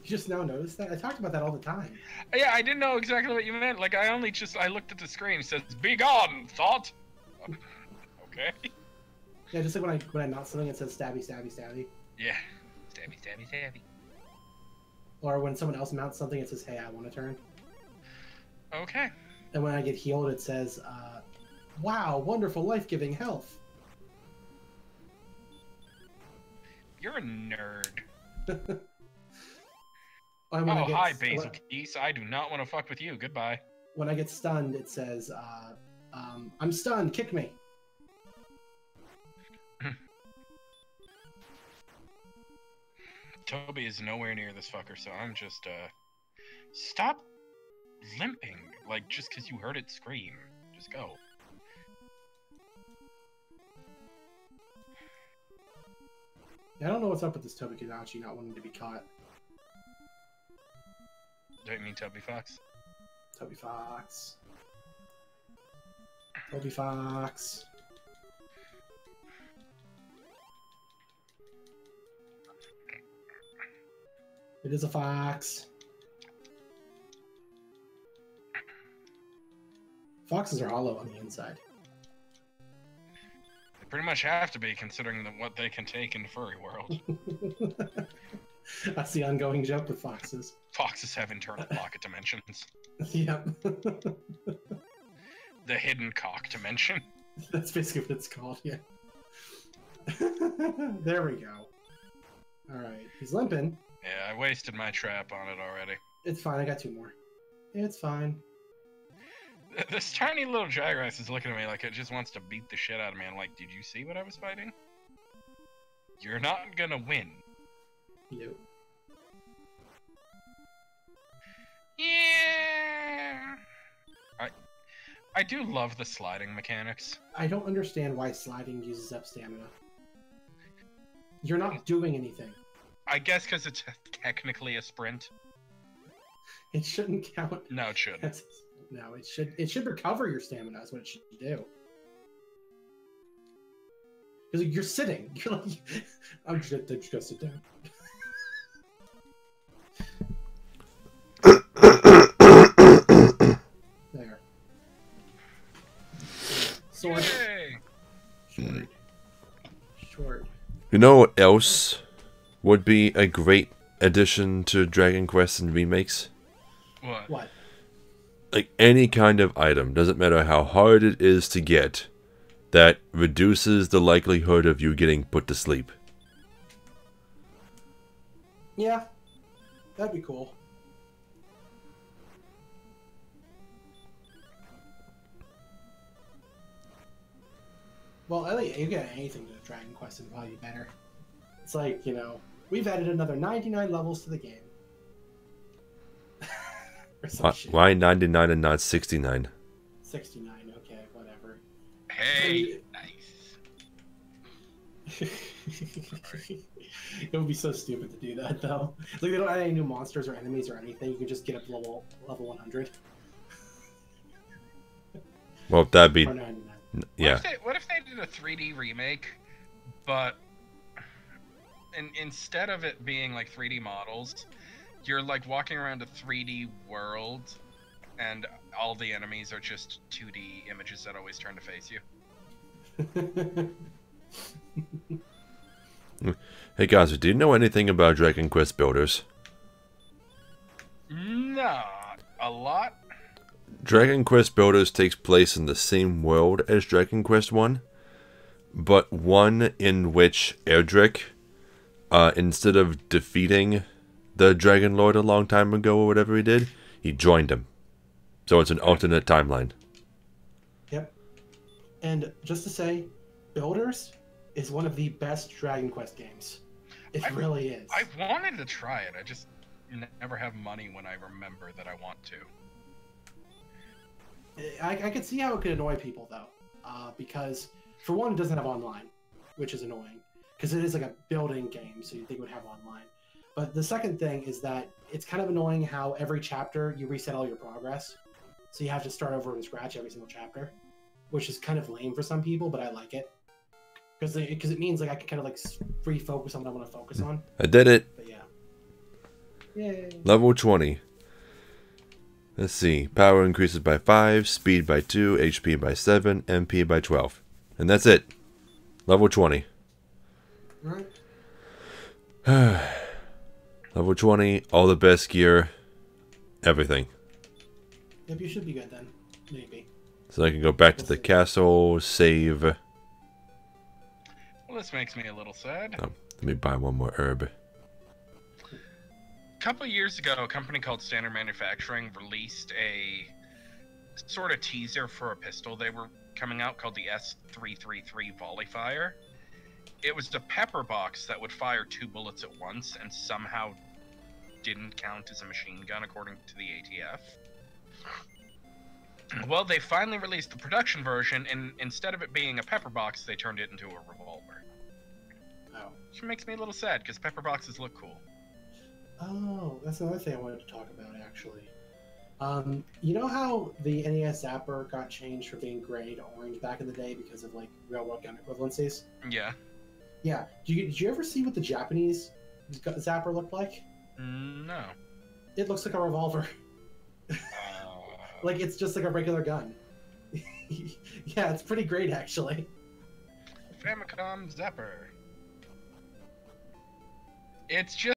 You just now noticed that? I talked about that all the time. Yeah, I didn't know exactly what you meant. Like, I only just I looked at the screen. It says "Be gone, thought." okay. Yeah, just like when I when I mount something, it says stabby, stabby, stabby. Yeah. Stabby, stabby, stabby. Or when someone else mounts something, it says, "Hey, I want to turn." Okay. And when I get healed, it says, uh, "Wow, wonderful, life-giving health." You're a nerd. Oh, when I get- hi, Basil Geese. I do not want to fuck with you. Goodbye. When I get stunned, it says, uh, um, "I'm stunned. Kick me." Toby is nowhere near this fucker, so I'm just, uh. Stop limping. Like, just because you heard it scream. Just go. I don't know what's up with this Tobi-Kadachi not wanting to be caught. Don't you mean Toby Fox? Toby Fox. Toby Fox. It is a fox. Foxes are hollow on the inside. They pretty much have to be, considering the, what they can take in the furry world. That's the ongoing joke with foxes. Foxes have internal pocket dimensions. Yep. The hidden cock dimension. That's basically what it's called, yeah. there we go. Alright, he's limping. Yeah, I wasted my trap on it already. It's fine, I got two more. It's fine. This tiny little Jagras is looking at me like it just wants to beat the shit out of me. I'm like, did you see what I was fighting? You're not gonna win. You. Yeah. I I do love the sliding mechanics. I don't understand why sliding uses up stamina. You're not mm. doing anything. I guess because it's technically a sprint. It shouldn't count. No, it shouldn't. as- No, it should. It should recover your stamina. That's what it should do. Because you're sitting. You're like, I'm just, I'm just gonna sit down. there. Sword. Yay! Short. Short. You know what else would be a great addition to Dragon Quest and remakes? What? What? like any kind of item, doesn't matter how hard it is to get, that reduces the likelihood of you getting put to sleep. Yeah, that'd be cool. Well, I think you get anything to Dragon Quest and probably better. It's like you know we've added another 99 levels to the game. Why, why 99 and not 69? 69. Okay, whatever. Hey, nice. it would be so stupid to do that though. Like they don't add any new monsters or enemies or anything. You can just get up to level level 100 Well, that'd be or 99. What yeah. if, they, what if they did a 3D remake, but in, instead of it being like 3D models, you're like walking around a 3D world, and all the enemies are just 2D images that always turn to face you. Hey guys, do you know anything about Dragon Quest Builders? Not a lot. Dragon Quest Builders takes place in the same world as Dragon Quest 1, but one in which Erdrick, uh, instead of defeating the Dragon Lord a long time ago or whatever he did, he joined him. So it's an alternate timeline. Yep. And just to say, Builders is one of the best Dragon Quest games. It I- really is. I wanted to try it. I just never have money when I remember that I want to. I, I could see how it could annoy people though, uh, because for one, it doesn't have online, which is annoying because it is like a building game, so you think it would have online. But the second thing is that it's kind of annoying how every chapter you reset all your progress, so you have to start over from scratch every single chapter, which is kind of lame for some people, but I like it because because it means like I can kind of like free focus on what I want to focus on. I did it. But yeah, yay. Level 20. Let's see. Power increases by 5, speed by 2, HP by 7, MP by 12. And that's it. Level 20. All right. Level 20, all the best gear, everything. Yep, you should be good then. Maybe. So I can go back to the castle, save. Well, this makes me a little sad. Oh, let me buy one more herb. A couple years ago, a company called Standard Manufacturing released a sort of teaser for a pistol they were coming out called the S333 Volley Fire. It was the pepper box that would fire two bullets at once and somehow didn't count as a machine gun according to the ATF. Well, they finally released the production version, and instead of it being a pepper box, they turned it into a revolver. Oh. Which makes me a little sad because pepper boxes look cool. Oh, that's another thing I wanted to talk about actually. Um, you know how the NES Zapper got changed from being gray to orange back in the day because of like real world gun equivalencies? Yeah. Yeah. Did you, did you ever see what the Japanese Zapper looked like? No. It looks like a revolver. Uh, like it's just like a regular gun. yeah, it's pretty great actually. Famicom Zapper. It's just